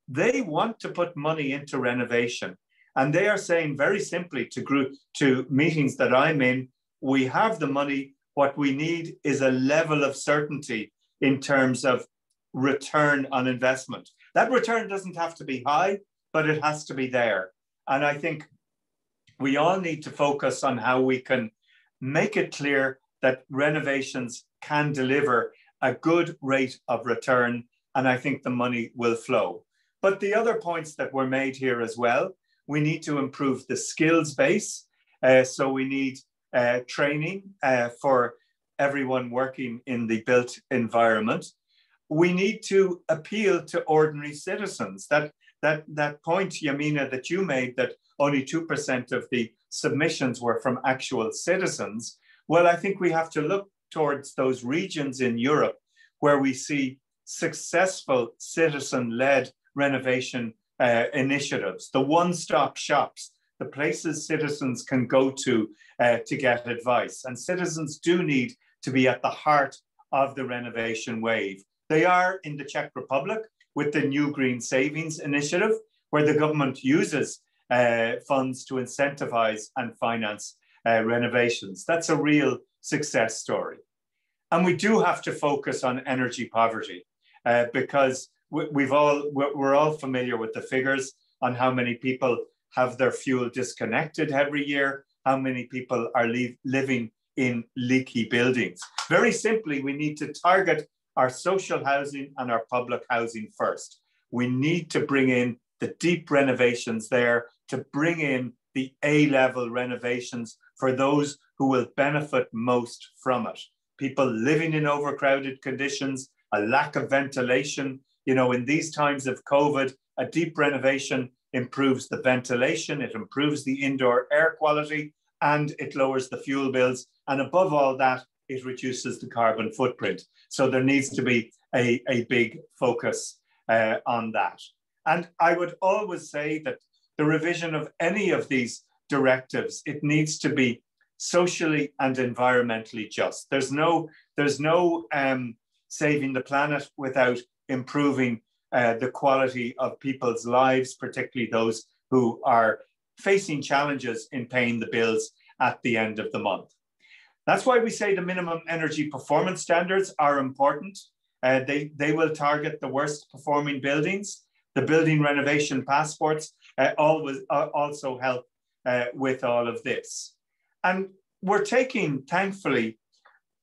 they want to put money into renovation. And they are saying very simply to group to meetings that I'm in, we have the money. What we need is a level of certainty in terms of return on investment. That return doesn't have to be high, but it has to be there. And I think we all need to focus on how we can make it clear that renovations can deliver a good rate of return, and I think the money will flow. But the other points that were made here as well, we need to improve the skills base. Uh, so we need uh, training uh, for everyone working in the built environment. We need to appeal to ordinary citizens. That, that, that point, Yamina, that you made that only 2% of the submissions were from actual citizens. Well, I think we have to look towards those regions in Europe where we see successful citizen led renovation uh, initiatives, the one stop shops, the places citizens can go to uh, to get advice. And citizens do need to be at the heart of the renovation wave. They are in the Czech Republic with the New Green Savings Initiative, where the government uses uh, funds to incentivize and finance uh, renovations. That's a real success story. And we do have to focus on energy poverty uh, because we've all we're all familiar with the figures on how many people have their fuel disconnected every year, how many people are leave, living in leaky buildings. Very simply, we need to target our social housing and our public housing first. We need to bring in the deep renovations there to bring in the A-level renovations for those who will benefit most from it. People living in overcrowded conditions, a lack of ventilation. You know, in these times of COVID, a deep renovation improves the ventilation, it improves the indoor air quality, and it lowers the fuel bills. And above all that, it reduces the carbon footprint. So there needs to be a, a big focus uh, on that. And I would always say that the revision of any of these directives, it needs to be socially and environmentally just. There's no, there's no um, saving the planet without improving uh, the quality of people's lives, particularly those who are facing challenges in paying the bills at the end of the month. That's why we say the minimum energy performance standards are important. Uh, they, they will target the worst performing buildings. The building renovation passports uh, always, uh, also help uh, with all of this. And we're taking, thankfully,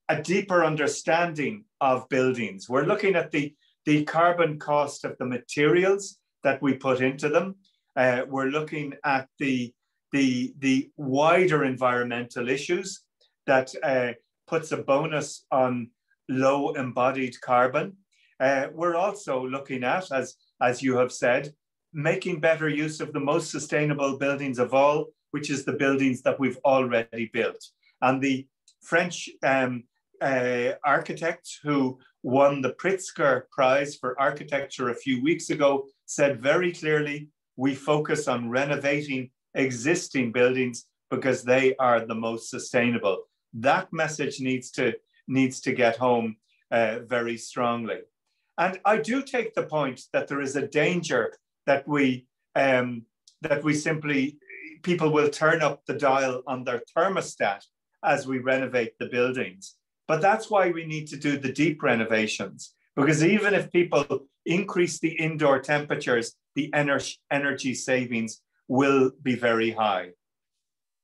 a deeper understanding of buildings. We're looking at the, the carbon cost of the materials that we put into them. Uh, we're looking at the, the, the wider environmental issues that uh, puts a bonus on low embodied carbon. Uh, we're also looking at, as, as you have said, making better use of the most sustainable buildings of all, which is the buildings that we've already built. And the French um, uh, architect who won the Pritzker Prize for Architecture a few weeks ago said very clearly, we focus on renovating existing buildings because they are the most sustainable. That message needs to, needs to get home uh, very strongly. And I do take the point that there is a danger that we um, that we simply people will turn up the dial on their thermostat as we renovate the buildings. But that's why we need to do the deep renovations because even if people increase the indoor temperatures, the energy savings will be very high.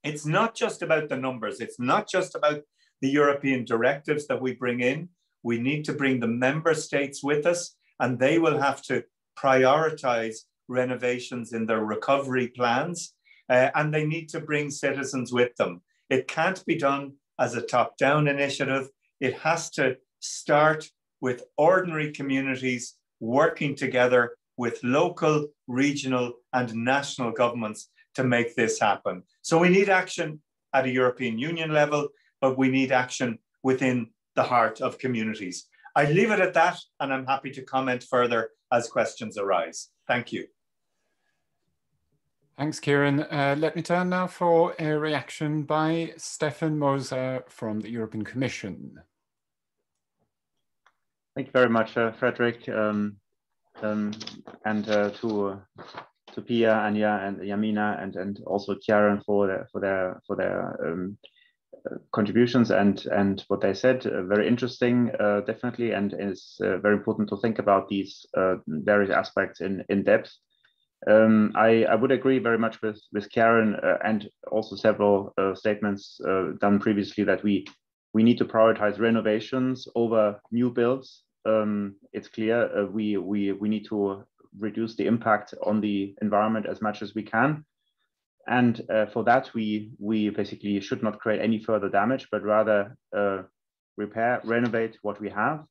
It's not just about the numbers. It's not just about the European directives that we bring in. We need to bring the member states with us, and they will have to prioritize renovations in their recovery plans, uh, and they need to bring citizens with them. It can't be done as a top down initiative. It has to start with ordinary communities working together with local, regional, and national governments to make this happen. So we need action at a European Union level, but we need action within the heart of communities. I leave it at that, and I'm happy to comment further as questions arise. Thank you. Thanks, Ciarán. Uh, let me turn now for a reaction by Stefan Moser from the European Commission. Thank you very much, uh, Frédéric, um, um, and uh, to to Pia, Anja, and Yamina, and and also Ciarán for their for their for their um, contributions and and what they said. Uh, very interesting, uh, definitely, and it's uh, very important to think about these various aspects in in depth. Um, I, I would agree very much with with Karen uh, and also several statements done previously that we we need to prioritize renovations over new builds. Um, it's clear we we we need to reduce the impact on the environment as much as we can. And uh, for that, we, we basically should not create any further damage, but rather uh, repair, renovate what we have.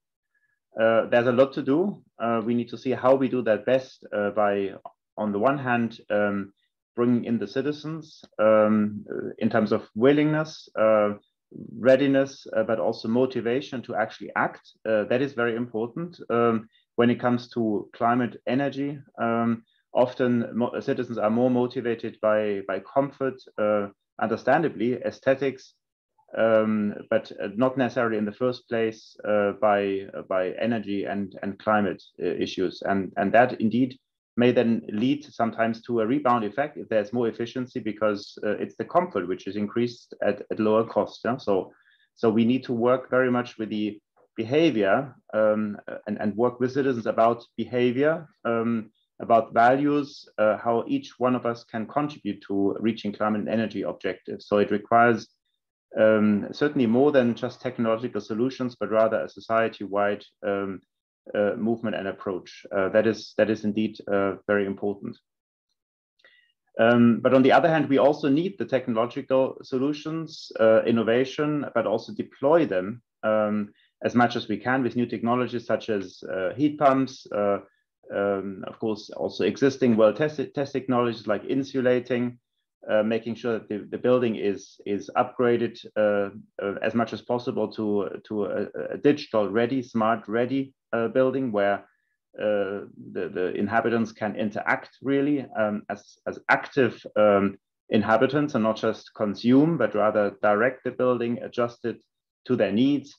Uh, there's a lot to do. Uh, we need to see how we do that best uh, by, on the one hand, um, bringing in the citizens um, in terms of willingness, uh, readiness, but also motivation to actually act. that is very important. Um, when it comes to climate energy, um, often citizens are more motivated by, by comfort, uh, understandably, aesthetics, um, but uh, not necessarily in the first place uh, by, by energy and, and climate uh, issues. And, and that indeed may then lead sometimes to a rebound effect if there's more efficiency because uh, it's the comfort which is increased at, at lower cost. Yeah? So, so we need to work very much with the behavior um, and, and work with citizens about behavior, um, about values, uh, how each one of us can contribute to reaching climate and energy objectives. So it requires um, certainly more than just technological solutions, but rather a society-wide um, uh, movement and approach. Uh, that is that is indeed uh, very important. Um, but on the other hand, we also need the technological solutions, uh, innovation, but also deploy them um, as much as we can with new technologies such as uh, heat pumps, uh, um, of course, also existing well-tested test technologies like insulating, uh, making sure that the, the building is is upgraded uh, uh, as much as possible to to a, a digital ready, smart ready uh, building where the, the inhabitants can interact really um, as, as active um, inhabitants and not just consume, but rather direct the building, adjust it to their needs,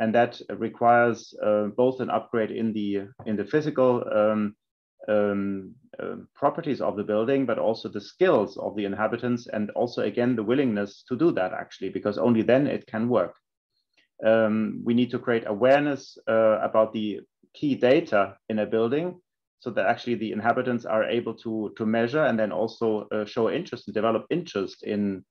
and that requires uh, both an upgrade in the in the physical um, um, uh, properties of the building, but also the skills of the inhabitants, and also again the willingness to do that actually, because only then it can work. Um, we need to create awareness uh, about the key data in a building, so that actually the inhabitants are able to to measure and then also uh, show interest and develop interest in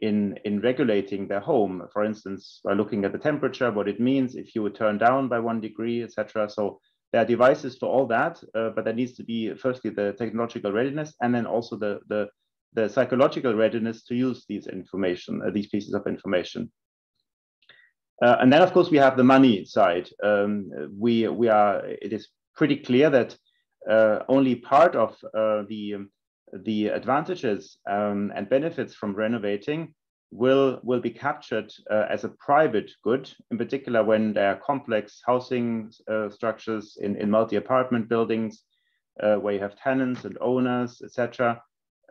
in, in regulating their home, for instance, by looking at the temperature, what it means if you would turn down by one degree, etc. So there are devices for all that, uh, but there needs to be firstly the technological readiness and then also the, the, the psychological readiness to use these information, uh, these pieces of information. Uh, and then, of course, we have the money side. Um, we, we are, it is pretty clear that uh, only part of uh, the the advantages um, and benefits from renovating will will be captured uh, as a private good, in particular when there are complex housing uh, structures in, in multi-apartment buildings uh, where you have tenants and owners, etc.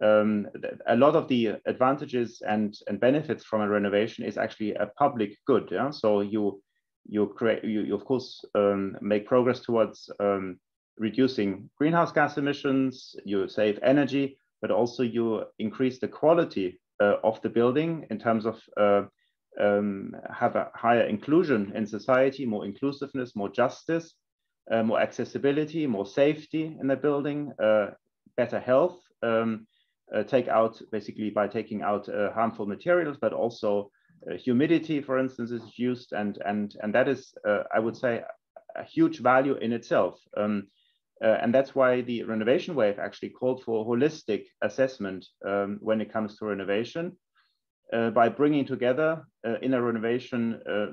Um, a lot of the advantages and, and benefits from a renovation is actually a public good. Yeah? So you you create you, you of course um, make progress towards um, reducing greenhouse gas emissions, you save energy, but also you increase the quality of the building in terms of uh, um, have a higher inclusion in society, more inclusiveness, more justice, uh, more accessibility, more safety in the building, uh, better health, um, uh, take out basically by taking out uh, harmful materials, but also humidity, for instance, is used, and and and that is, I would say, a huge value in itself. Um, uh, and that's why the renovation wave actually called for a holistic assessment um, when it comes to renovation uh, by bringing together uh, in a renovation uh,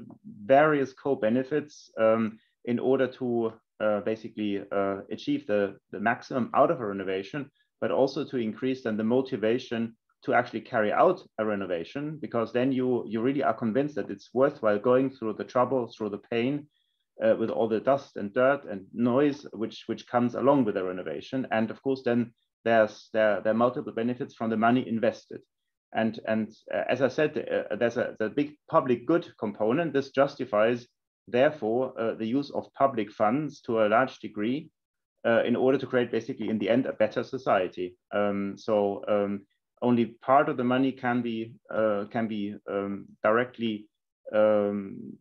various co-benefits um, in order to uh, basically uh, achieve the, the maximum out of a renovation, but also to increase then the motivation to actually carry out a renovation because then you, you really are convinced that it's worthwhile going through the trouble, through the pain, uh, with all the dust and dirt and noise which which comes along with the renovation. And of course, then there's there, there are multiple benefits from the money invested. And and uh, as I said, uh, there's a, a big public good component. This justifies therefore uh, the use of public funds to a large degree. uh, in order to create basically in the end a better society. Um, so um, only part of the money can be uh, can be um, directly. Um,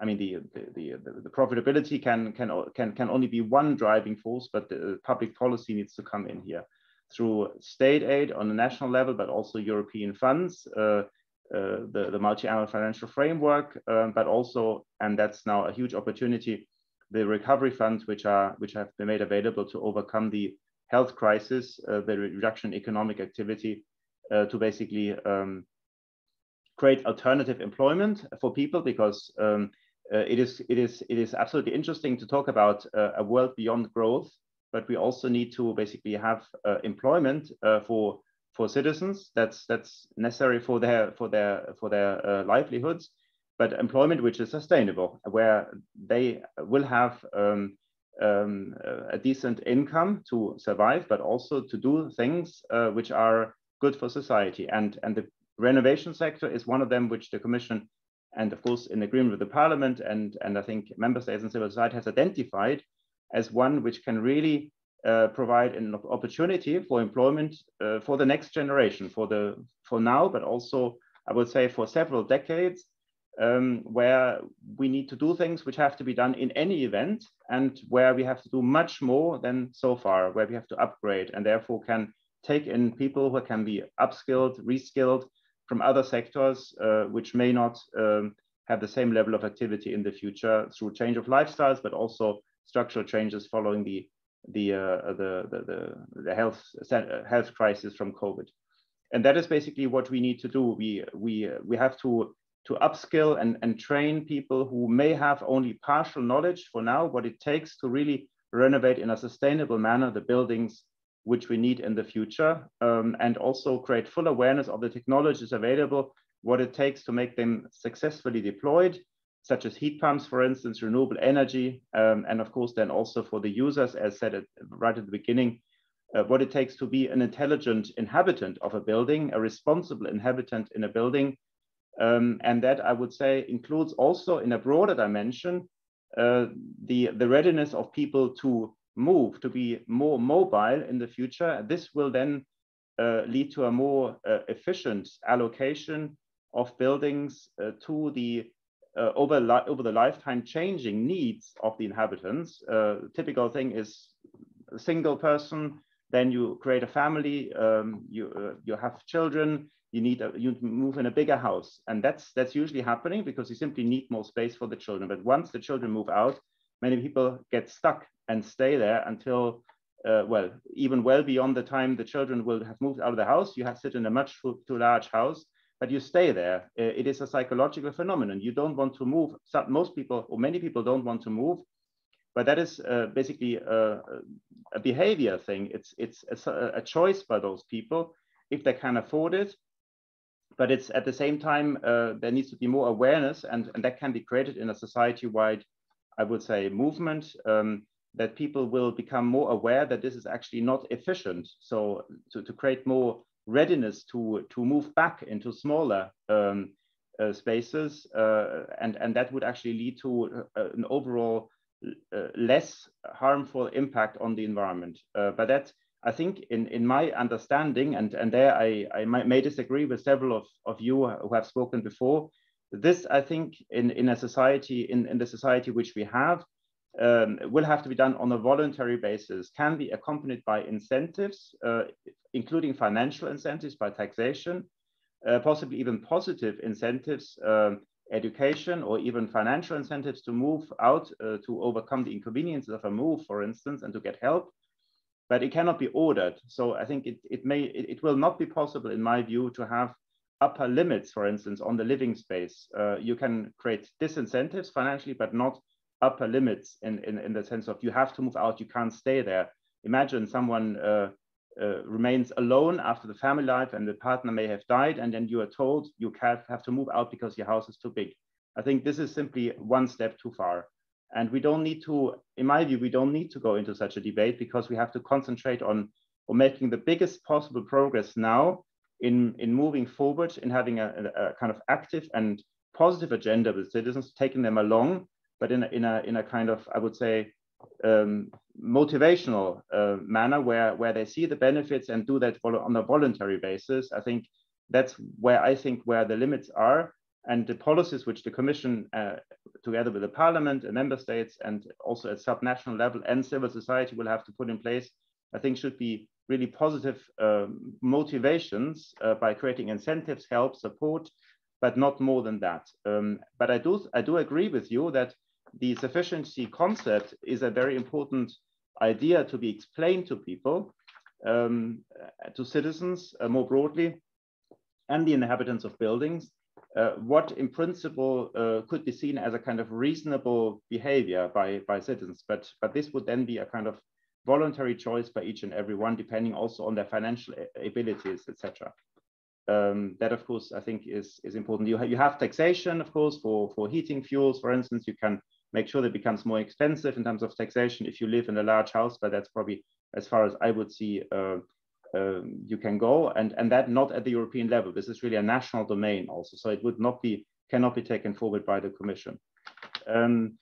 I mean, the, the, the, the, profitability can, can, can, can only be one driving force, but the public policy needs to come in here through state aid on the national level, but also European funds, uh, uh, the, the multi-annual financial framework, um, but also, and that's now a huge opportunity, the recovery funds, which are which have been made available to overcome the health crisis, uh, the reduction in economic activity, uh, to basically um, create alternative employment for people, because um, uh, it is it is it is absolutely interesting to talk about uh, a world beyond growth, but we also need to basically have uh, employment uh, for for citizens. That's that's necessary for their for their for their livelihoods but employment which is sustainable, where they will have um, um, a decent income to survive, but also to do things uh, which are good for society. And, and the renovation sector is one of them which the Commission, and of course in agreement with the Parliament and, and I think member states and civil society has identified as one which can really uh, provide an opportunity for employment uh, for the next generation, for the for now, but also I would say for several decades, um, where we need to do things which have to be done in any event and where we have to do much more than so far, where we have to upgrade and therefore can take in people who can be upskilled, reskilled from other sectors, uh, which may not um, have the same level of activity in the future through change of lifestyles, but also structural changes following the the uh, the, the, the, health health crisis from COVID. And that is basically what we need to do. We we we have to to upskill and, and train people who may have only partial knowledge for now, what it takes to really renovate in a sustainable manner the buildings which we need in the future, um, and also create full awareness of the technologies available, what it takes to make them successfully deployed, such as heat pumps, for instance, renewable energy, um, and of course then also for the users, as said at, right at the beginning, uh, what it takes to be an intelligent inhabitant of a building, a responsible inhabitant in a building, um, and that I would say includes also in a broader dimension, uh, the, the readiness of people to move, to be more mobile in the future. This will then uh, lead to a more uh, efficient allocation of buildings uh, to the uh, over, over the lifetime changing needs of the inhabitants. Uh, typical thing is a single person, then you create a family, um, you, you have children, you need a, you move in a bigger house and that's that's usually happening because you simply need more space for the children but once the children move out many people get stuck and stay there until uh, well even well beyond the time the children will have moved out of the house you have sit in a much too, too large house but you stay there. It is a psychological phenomenon. You don't want to move. Most people or many people don't want to move but that is uh, basically a, a, behavior thing. It's it's a, a choice by those people if they can afford it but it's at the same time uh, there needs to be more awareness and, and that can be created in a society-wide i would say movement um, that people will become more aware that this is actually not efficient. So to, to create more readiness to to move back into smaller um, uh, spaces uh, and and that would actually lead to uh, an overall uh, less harmful impact on the environment. Uh, but that I think in, in my understanding, and, and there I, I may disagree with several of, of you who have spoken before, this I think in, in a society, in, in the society which we have, um, will have to be done on a voluntary basis, can be accompanied by incentives, uh, including financial incentives by taxation, uh, possibly even positive incentives, um, education, or even financial incentives to move out uh, to overcome the inconveniences of a move, for instance, and to get help but it cannot be ordered. So I think it, it may it, it, will not be possible, in my view, to have upper limits, for instance, on the living space. Uh, you can create disincentives financially, but not upper limits in, in, in the sense of you have to move out, you can't stay there. Imagine someone uh, uh, remains alone after the family life and the partner may have died, and then you are told you have, have to move out because your house is too big. I think this is simply one step too far. And we don't need to, in my view, we don't need to go into such a debate because we have to concentrate on, on making the biggest possible progress now in, in moving forward, in having a, a kind of active and positive agenda with citizens, taking them along, but in a, in a, in a kind of, I would say, um, motivational uh, manner where, where they see the benefits and do that on a voluntary basis. I think that's where I think where the limits are and the policies which the Commission, uh, together with the Parliament and member states, and also at subnational level and civil society, will have to put in place, I think should be really positive um, motivations uh, by creating incentives, help, support, but not more than that. Um, but I do, I do agree with you that the sufficiency concept is a very important idea to be explained to people, um, to citizens uh, more broadly, and the inhabitants of buildings, uh, what in principle uh, could be seen as a kind of reasonable behavior by, by citizens. But, but this would then be a kind of voluntary choice by each and every one, depending also on their financial abilities, etc. Um, that, of course, I think is, is important. You, ha you have taxation, of course, for, for heating fuels, for instance, you can make sure that it becomes more expensive in terms of taxation if you live in a large house, but that's probably as far as I would see uh, um, you can go and, and that not at the European level. This is really a national domain also. So it would not be, cannot be taken forward by the commission. Um,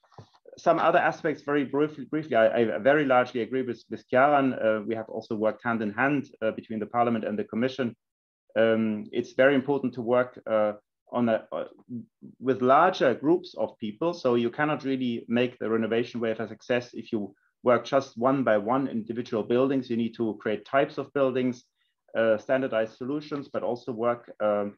some other aspects very briefly, briefly I, I very largely agree with, with. Uh, we have also worked hand in hand uh, between the parliament and the commission. Um, it's very important to work uh, on a, with larger groups of people. So you cannot really make the renovation wave a success if you work just one by one individual buildings. You need to create types of buildings, uh, standardized solutions, but also work um,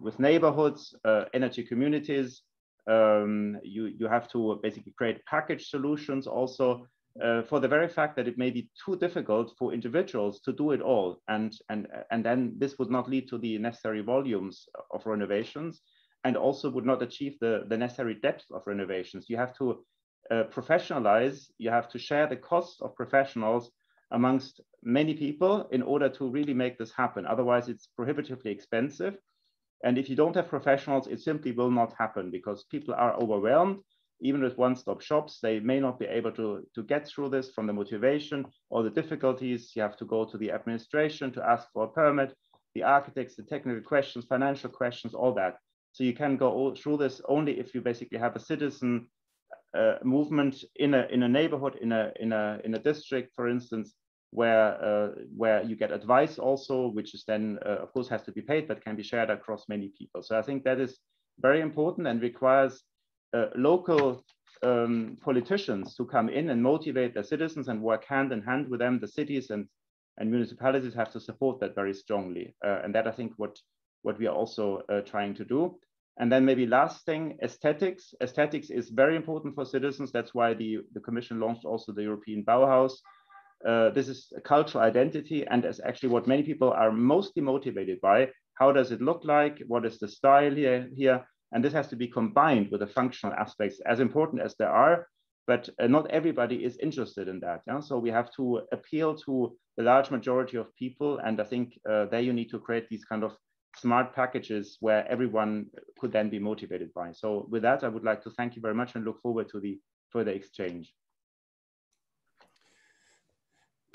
with neighborhoods, uh, energy communities. Um, you, you have to basically create package solutions also uh, for the very fact that it may be too difficult for individuals to do it all. And, and, and then this would not lead to the necessary volumes of renovations and also would not achieve the, the necessary depth of renovations. You have to uh, professionalize, you have to share the costs of professionals amongst many people in order to really make this happen. Otherwise, it's prohibitively expensive. And if you don't have professionals, it simply will not happen because people are overwhelmed. Even with one-stop shops, they may not be able to, to get through this from the motivation or the difficulties. You have to go to the administration to ask for a permit, the architects, the technical questions, financial questions, all that. So you can go through this only if you basically have a citizen uh, movement in a in a neighborhood in a in a in a district, for instance, where uh, where you get advice also, which is then uh, of course has to be paid, but can be shared across many people. So I think that is very important and requires uh, local um, politicians to come in and motivate their citizens and work hand in hand with them. The cities and and municipalities have to support that very strongly, uh, and that I think what what we are also uh, trying to do. And then maybe last thing, aesthetics. Aesthetics is very important for citizens. That's why the, the Commission launched also the European Bauhaus. Uh, this is a cultural identity and is actually what many people are mostly motivated by. How does it look like? What is the style here? here? And this has to be combined with the functional aspects, as important as there are, but uh, not everybody is interested in that. Yeah? So we have to appeal to the large majority of people. And I think uh, there you need to create these kind of smart packages where everyone could then be motivated by. So with that, I would like to thank you very much and look forward to the further exchange.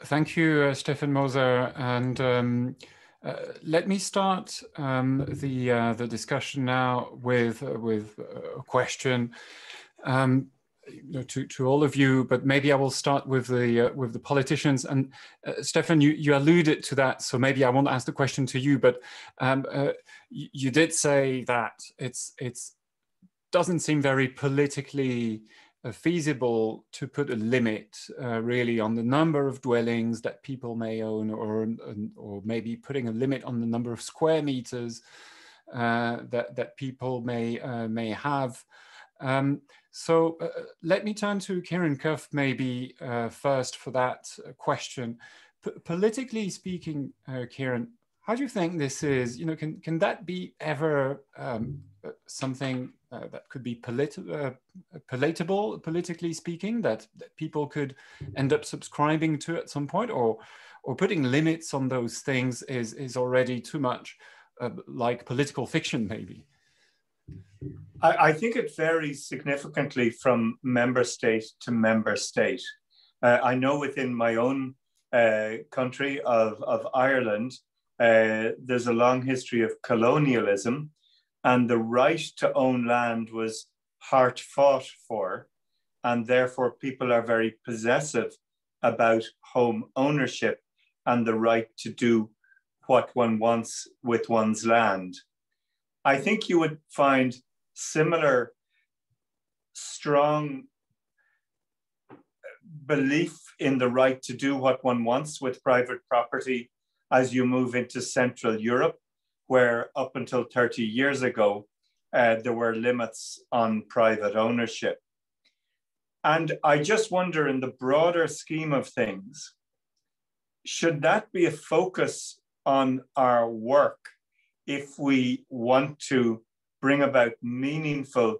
Thank you, uh, Stefan Moser. And um, uh, let me start um, the uh, the discussion now with uh, with a question. Um, you know, to, to all of you, but maybe I will start with the uh, with the politicians. And uh, Stefan, you, you alluded to that, so maybe I won't ask the question to you. But um, uh, you, did say that it's it's doesn't seem very politically uh, feasible to put a limit uh, really on the number of dwellings that people may own, or or maybe putting a limit on the number of square meters uh, that that people may may have. Um, so uh, let me turn to Ciarán Cuffe maybe uh, first for that uh, question. P politically speaking, uh, Ciarán, how do you think this is? You know, can can that be ever um, uh, something uh, that could be polit palatable, politically speaking, that, that people could end up subscribing to at some point, or or putting limits on those things is is already too much like political fiction, maybe? I, I, think it varies significantly from member state to member state. Uh, I know within my own uh, country of, of Ireland, uh, there's a long history of colonialism, and the right to own land was hard fought for. and therefore people are very possessive about home ownership and the right to do what one wants with one's land. I think you would find similar strong belief in the right to do what one wants with private property as you move into Central Europe, where up until 30 years ago, uh, there were limits on private ownership. And I just wonder, in the broader scheme of things, should that be a focus on our work if we want to bring about meaningful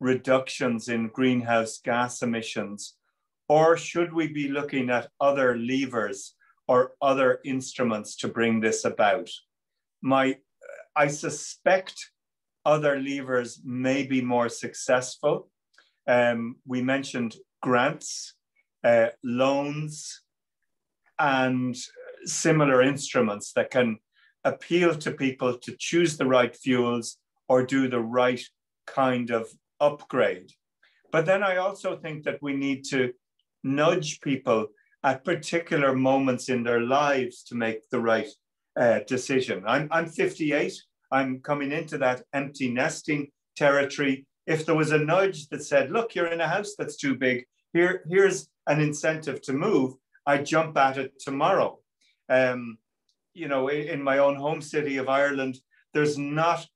reductions in greenhouse gas emissions? Or should we be looking at other levers or other instruments to bring this about? My, I suspect other levers may be more successful. Um, we mentioned grants, uh, loans, and similar instruments that can appeal to people to choose the right fuels or do the right kind of upgrade. But then I also think that we need to nudge people at particular moments in their lives to make the right uh, decision. I'm, I'm 58. I'm coming into that empty nesting territory. If there was a nudge that said, look, you're in a house that's too big, here, here's an incentive to move, I'd jump at it tomorrow. Um, you know, in, in my own home city of Ireland, there's not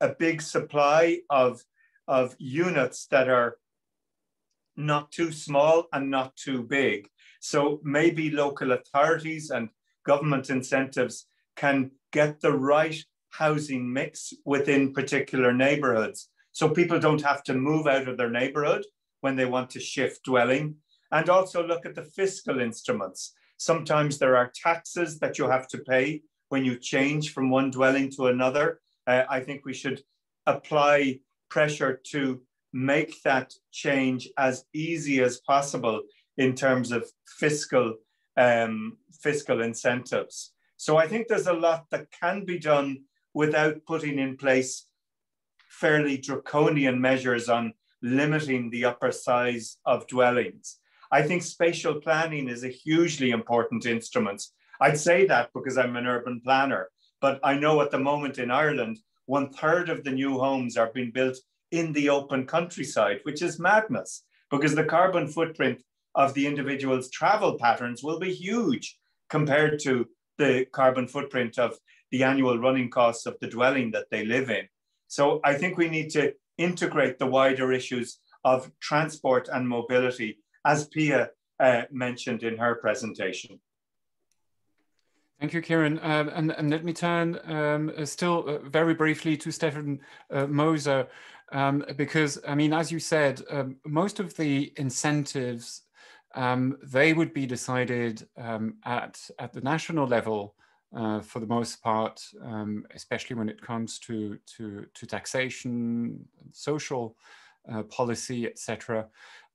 a big supply of, of units that are not too small and not too big. So maybe local authorities and government incentives can get the right housing mix within particular neighborhoods. So people don't have to move out of their neighborhood when they want to shift dwelling. And also look at the fiscal instruments. Sometimes there are taxes that you have to pay when you change from one dwelling to another. Uh, I think we should apply pressure to make that change as easy as possible in terms of fiscal um, fiscal incentives. So I think there's a lot that can be done without putting in place fairly draconian measures on limiting the upper size of dwellings. I think spatial planning is a hugely important instrument. I'd say that because I'm an urban planner, but I know at the moment in Ireland, one third of the new homes are being built in the open countryside, which is madness because the carbon footprint of the individual's travel patterns will be huge compared to the carbon footprint of the annual running costs of the dwelling that they live in. So I think we need to integrate the wider issues of transport and mobility, as Pia uh, mentioned in her presentation. Thank you, Ciarán. Um, and, and, let me turn um, still uh, very briefly to Stefan uh, Moser, um, because, I mean, as you said, um, most of the incentives, um, they would be decided um, at, at the national level uh, for the most part, especially when it comes to, to, to taxation, social uh, policy, etc.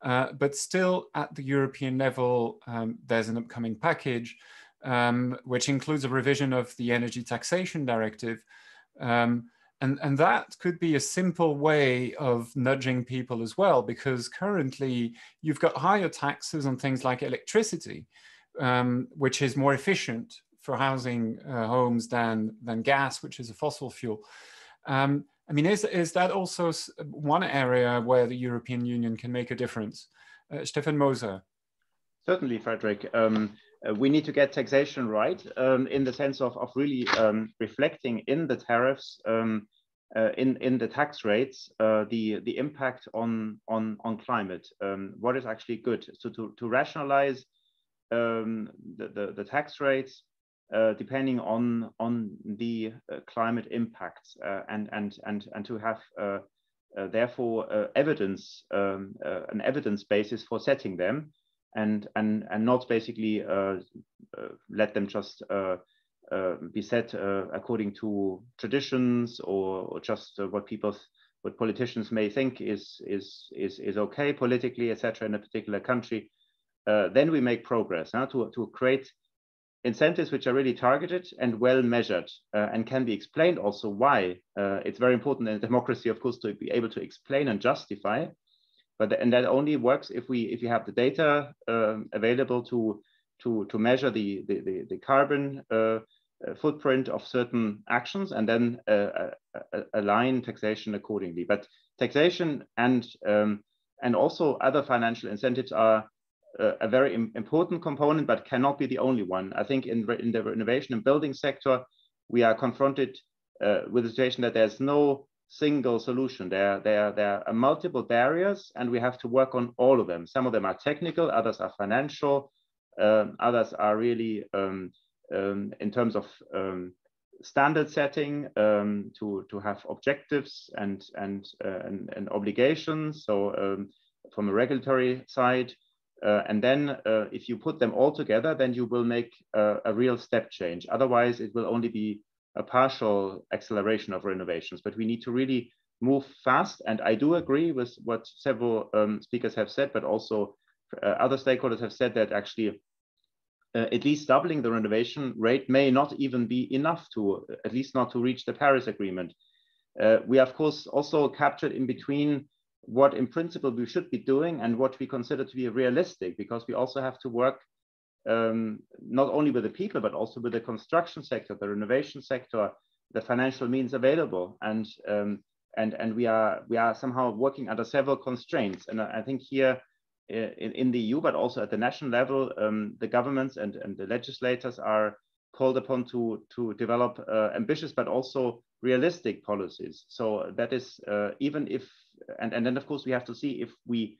Uh, but still at the European level, there's an upcoming package um, which includes a revision of the Energy Taxation Directive. And, and that could be a simple way of nudging people as well, because currently you've got higher taxes on things like electricity, um, which is more efficient for housing uh, homes than, than gas, which is a fossil fuel. Um, I mean, is, is that also one area where the European Union can make a difference? Uh, Stefan Moser. Certainly, Frédéric. Um, uh, we need to get taxation right um, in the sense of, of really um, reflecting in the tariffs, um, uh, in, in the tax rates, uh, the, the impact on, on, on climate, um, what is actually good. So to, to rationalize um, the, the, the, tax rates uh, depending on, on the uh, climate impacts uh, and, and, and, and to have therefore evidence, um, an evidence basis for setting them and and and not basically uh, uh, let them just uh, uh be set uh, according to traditions or, or just uh, what people what politicians may think is is is is okay politically etc in a particular country then we make progress huh? to to create incentives which are really targeted and well measured and can be explained also why it's very important in democracy of course to be able to explain and justify but and that only works if we if you have the data um, available to to to measure the the the, the carbon uh, footprint of certain actions and then uh, align taxation accordingly. But taxation and um, and also other financial incentives are uh, a very important component, but cannot be the only one. I think in, in the renovation and building sector, we are confronted uh, with a situation that there's no single solution. There, there, there are multiple barriers, and we have to work on all of them. Some of them are technical, others are financial, um, others are really um, um, in terms of um, standard setting um, to to have objectives and and uh, and, and, obligations. So um, from a regulatory side, uh, and then uh, if you put them all together, then you will make a, a, real step change. Otherwise, it will only be a partial acceleration of renovations. But we need to really move fast. And I do agree with what several um, speakers have said, but also uh, other stakeholders have said that actually uh, at least doubling the renovation rate may not even be enough to, at least not to reach the Paris Agreement. Uh, we of course also captured in between what in principle we should be doing and what we consider to be realistic, because we also have to work um, not only with the people, but also with the construction sector, the renovation sector, the financial means available. And, um, and, and we, are, we are somehow working under several constraints. And I think here in, in the EU, but also at the national level, um, the governments and, and the legislators are called upon to, to develop uh, ambitious but also realistic policies. So that is uh, even if, and, and then of course we have to see if we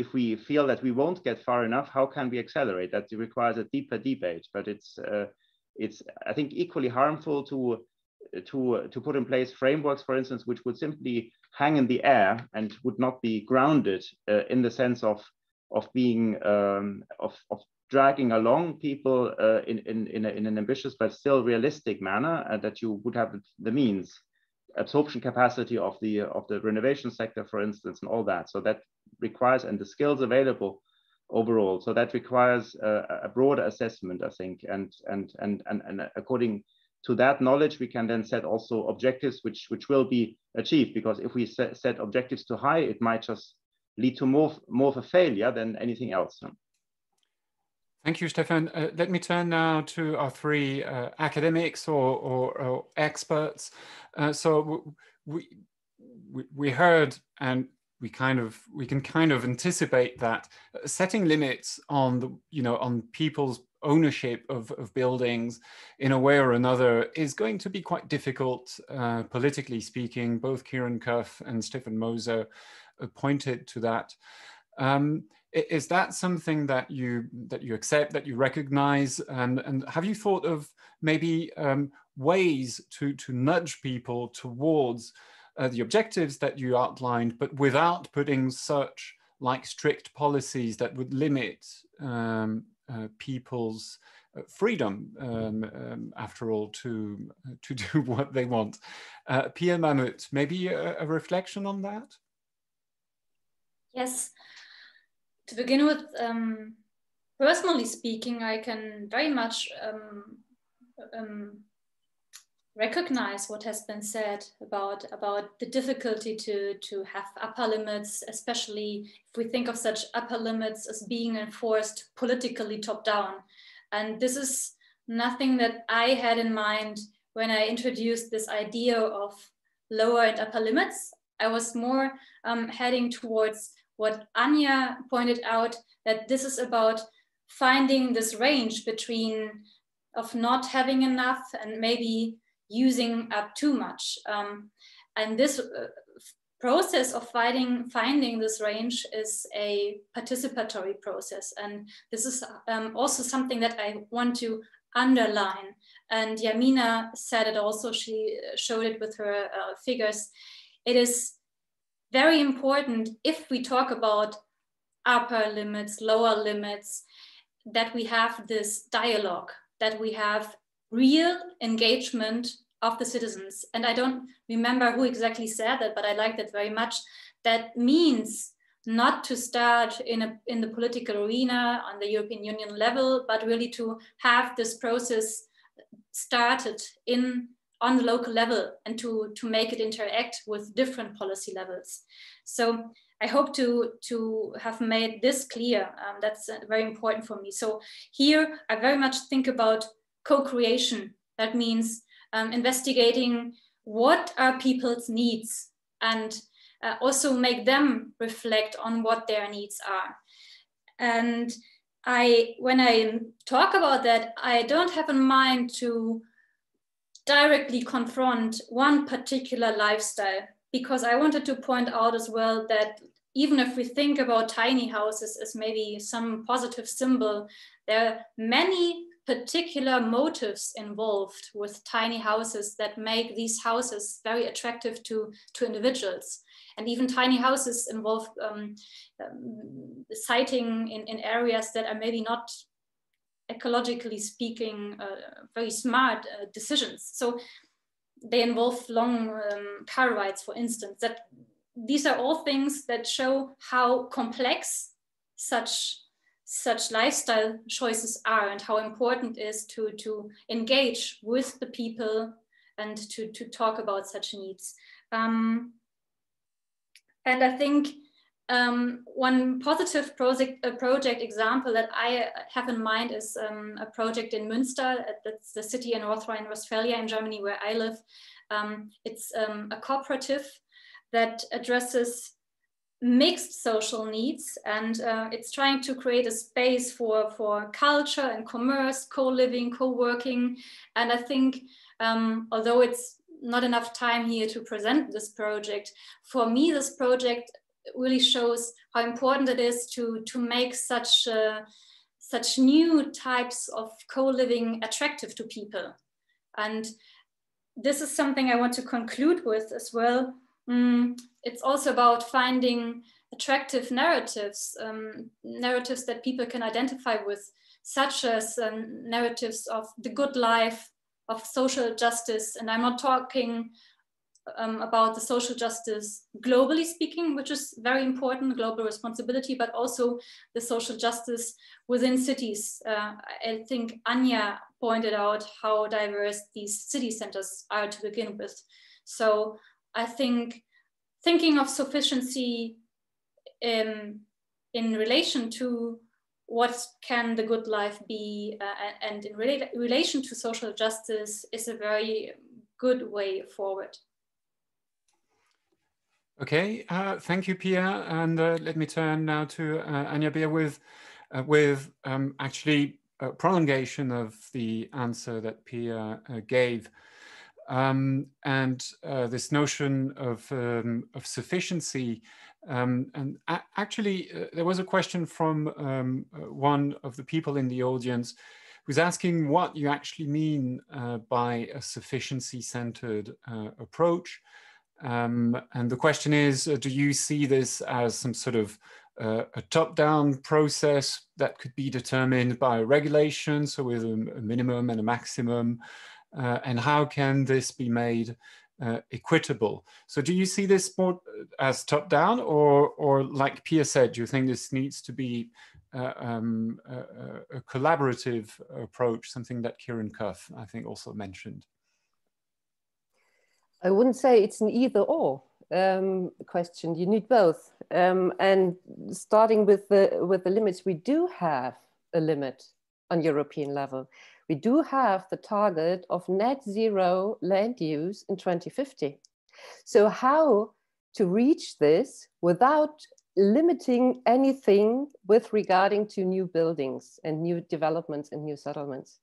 if we feel that we won't get far enough, how can we accelerate? That requires a deeper debate, but it's uh, it's I think equally harmful to to to put in place frameworks, for instance, which would simply hang in the air and would not be grounded uh, in the sense of of being um, of, of dragging along people uh, in, in, in, a, in, an ambitious but still realistic manner uh, that you would have the means absorption capacity of the of the renovation sector for instance and all that. So that requires and the skills available overall. So that requires a broader assessment i think. And, and and and and according to that knowledge we can then set also objectives which which will be achieved. Because if we set, set objectives too high it might just lead to more, more of a failure than anything else. Thank you, Stefan. Uh, let me turn now to our three uh, academics or, or, or experts. Uh, so we, we, heard and we kind of we can kind of anticipate that setting limits on the you know on people's ownership of, of buildings in a way or another is going to be quite difficult uh, politically speaking both Ciarán Cuffe and Stefan Moser pointed to that. Um, is that something that you that you accept, that you recognize, and and have you thought of maybe um, ways to to nudge people towards uh, the objectives that you outlined, but without putting such like strict policies that would limit um, uh, people's uh, freedom, um, um, after all, to to do what they want. Uh, Pia Mamut, maybe a, a reflection on that. Yes. To begin with, um, personally speaking, I can very much um, um, recognize what has been said about about the difficulty to to have upper limits, especially if we think of such upper limits as being enforced politically top down. And this is nothing that I had in mind when I introduced this idea of lower and upper limits. I was more um, heading towards what Anja pointed out, that this is about finding this range between of not having enough and maybe using up too much. Um, and this uh, process of finding, finding this range is a participatory process. And this is um, also something that I want to underline. And Yamina said it also, she showed it with her uh, figures. It is very important if we talk about upper limits, lower limits, that we have this dialogue, that we have real engagement of the citizens. And I don't remember who exactly said that, but I like that very much. That means not to start in, a, in the political arena on the European Union level, but really to have this process started in on the local level and to, to make it interact with different policy levels. So I hope to, to have made this clear. Um, that's uh, very important for me. So here I very much think about co-creation. That means um, investigating what are people's needs and uh, also make them reflect on what their needs are. And I, when I talk about that, I don't have in mind to directly confront one particular lifestyle because I wanted to point out as well that even if we think about tiny houses as maybe some positive symbol, there are many particular motives involved with tiny houses that make these houses very attractive to, to individuals. And even tiny houses involve um, um, in, in areas that are maybe not ecologically speaking uh, very smart uh, decisions. So they involve long um, car rides, for instance. That these are all things that show how complex such such lifestyle choices are and how important it is to, to engage with the people and to, to talk about such needs. Um, and I think um, one positive project, project example that I have in mind is um, a project in Münster, that's the city in North Rhine-Westphalia in Germany where I live. Um, it's um, a cooperative that addresses mixed social needs and uh, it's trying to create a space for for culture and commerce co-living co-working and i think um, although it's not enough time here to present this project for me this project really shows how important it is to to make such uh, such new types of co-living attractive to people and this is something i want to conclude with as well mm, it's also about finding attractive narratives, um, narratives that people can identify with, such as um, narratives of the good life, of social justice. And I'm not talking um, about the social justice globally speaking, which is very important, global responsibility, but also the social justice within cities. Uh, I think Anja pointed out how diverse these city centers are to begin with. So I think thinking of sufficiency in, in relation to what can the good life be uh, and in rela relation to social justice is a very good way forward. Okay, uh, thank you, Pia. And uh, let me turn now to uh, Anja Bierwirth, uh, with um, actually a prolongation of the answer that Pia uh, gave. Um, and uh, this notion of, um, of sufficiency. Um, and actually, there was a question from um, one of the people in the audience who's asking what you actually mean by a sufficiency-centered approach. Um, and the question is, uh, do you see this as some sort of a top-down process that could be determined by regulation, so with a, a minimum and a maximum, uh, and how can this be made uh, equitable? So do you see this more as top down or, or like Pia said, do you think this needs to be uh, um, a, a, collaborative approach, something that Ciarán Cuffe, I think, also mentioned? I wouldn't say it's an either or um, question. You need both. Um, and starting with the, with the limits, we do have a limit on European level we do have the target of net zero land use in 2050. So how to reach this without limiting anything with regarding to new buildings and new developments and new settlements.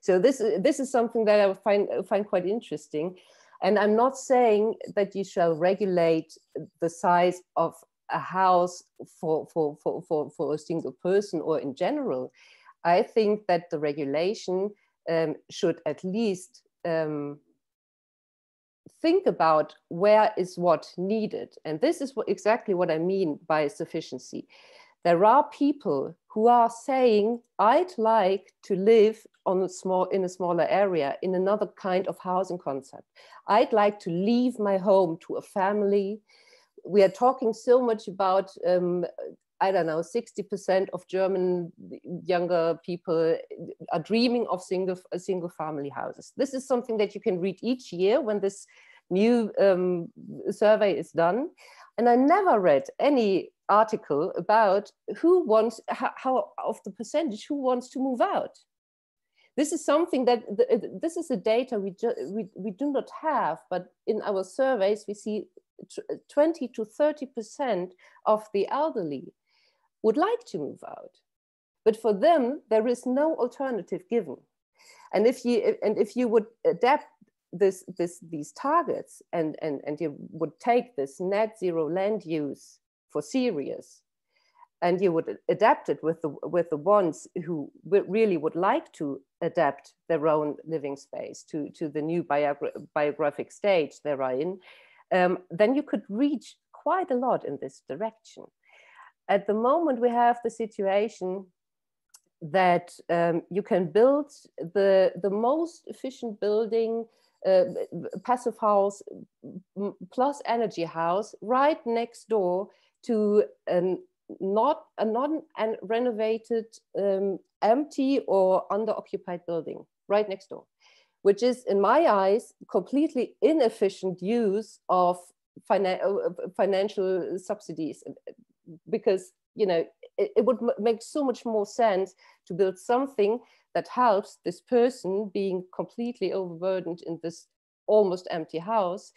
So this, this is something that I find, find quite interesting. And I'm not saying that you shall regulate the size of a house for, for, for, for, for a single person or in general. I think that the regulation um, should at least um, think about where is what needed. And this is what, exactly what I mean by sufficiency. There are people who are saying, I'd like to live on a small, in a smaller area, in another kind of housing concept. I'd like to leave my home to a family. We are talking so much about um, I don't know, 60% of German younger people are dreaming of single, single family houses. This is something that you can read each year when this new um, survey is done. And I never read any article about who wants, how, how of the percentage, who wants to move out. This is something that, this is the data we, we, we do not have, but in our surveys, we see 20 to 30% of the elderly would like to move out. But for them, there is no alternative given. And if you, and if you would adapt this, this, these targets and, and, and you would take this net zero land use for serious and you would adapt it with the, with the ones who really would like to adapt their own living space to, to the new biogra biographic stage they're in, um, then you could reach quite a lot in this direction. At the moment, we have the situation that um, you can build the, the most efficient building, uh, passive house plus energy house right next door to an not a non and renovated um, empty or underoccupied building right next door which is in my eyes completely inefficient use of finan uh, financial subsidies because you know it, it would make so much more sense to build something that helps this person being completely overburdened in this almost empty house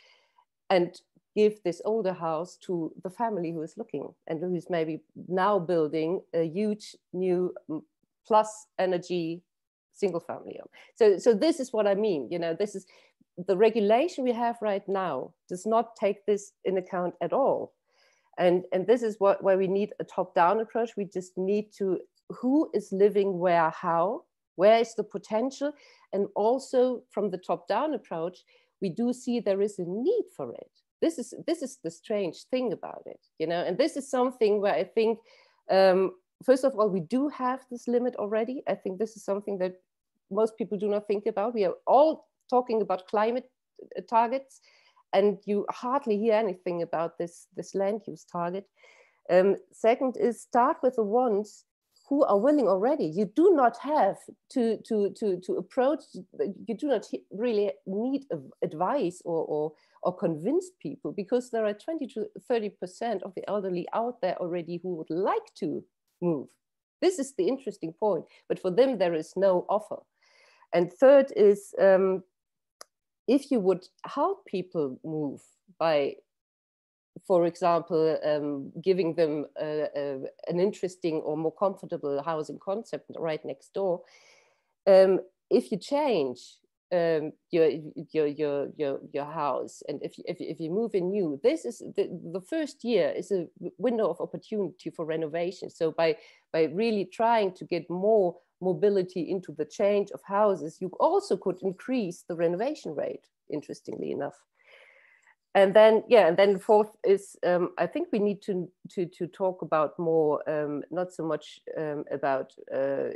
and give this older house to the family who is looking and who's maybe now building a huge new mm, plus energy single family home. So, so this is what I mean. You know, this is the regulation we have right now does not take this in account at all. And, and this is what where we need a top-down approach. We just need to who is living where, how, where is the potential, and also from the top-down approach, we do see there is a need for it. This is this is the strange thing about it, you know. And this is something where I think um, first of all, we do have this limit already. I think this is something that most people do not think about. We are all talking about climate uh, targets, and you hardly hear anything about this, this land use target. Um, second is start with the ones who are willing already. You do not have to, to, to, to approach, you do not really need advice or, or, or convince people because there are 20 to 30% of the elderly out there already who would like to move. This is the interesting point, but for them there is no offer. And third is um, if you would help people move by, for example, um, giving them an interesting or more comfortable housing concept right next door, um, if you change um, your, your, your, your, your house. And if, if, if you move in new, this is the, the first year is a window of opportunity for renovation. So by, by really trying to get more mobility into the change of houses, you also could increase the renovation rate, interestingly enough and then yeah and then fourth is um, i think we need to to to talk about more um, not so much um, about uh,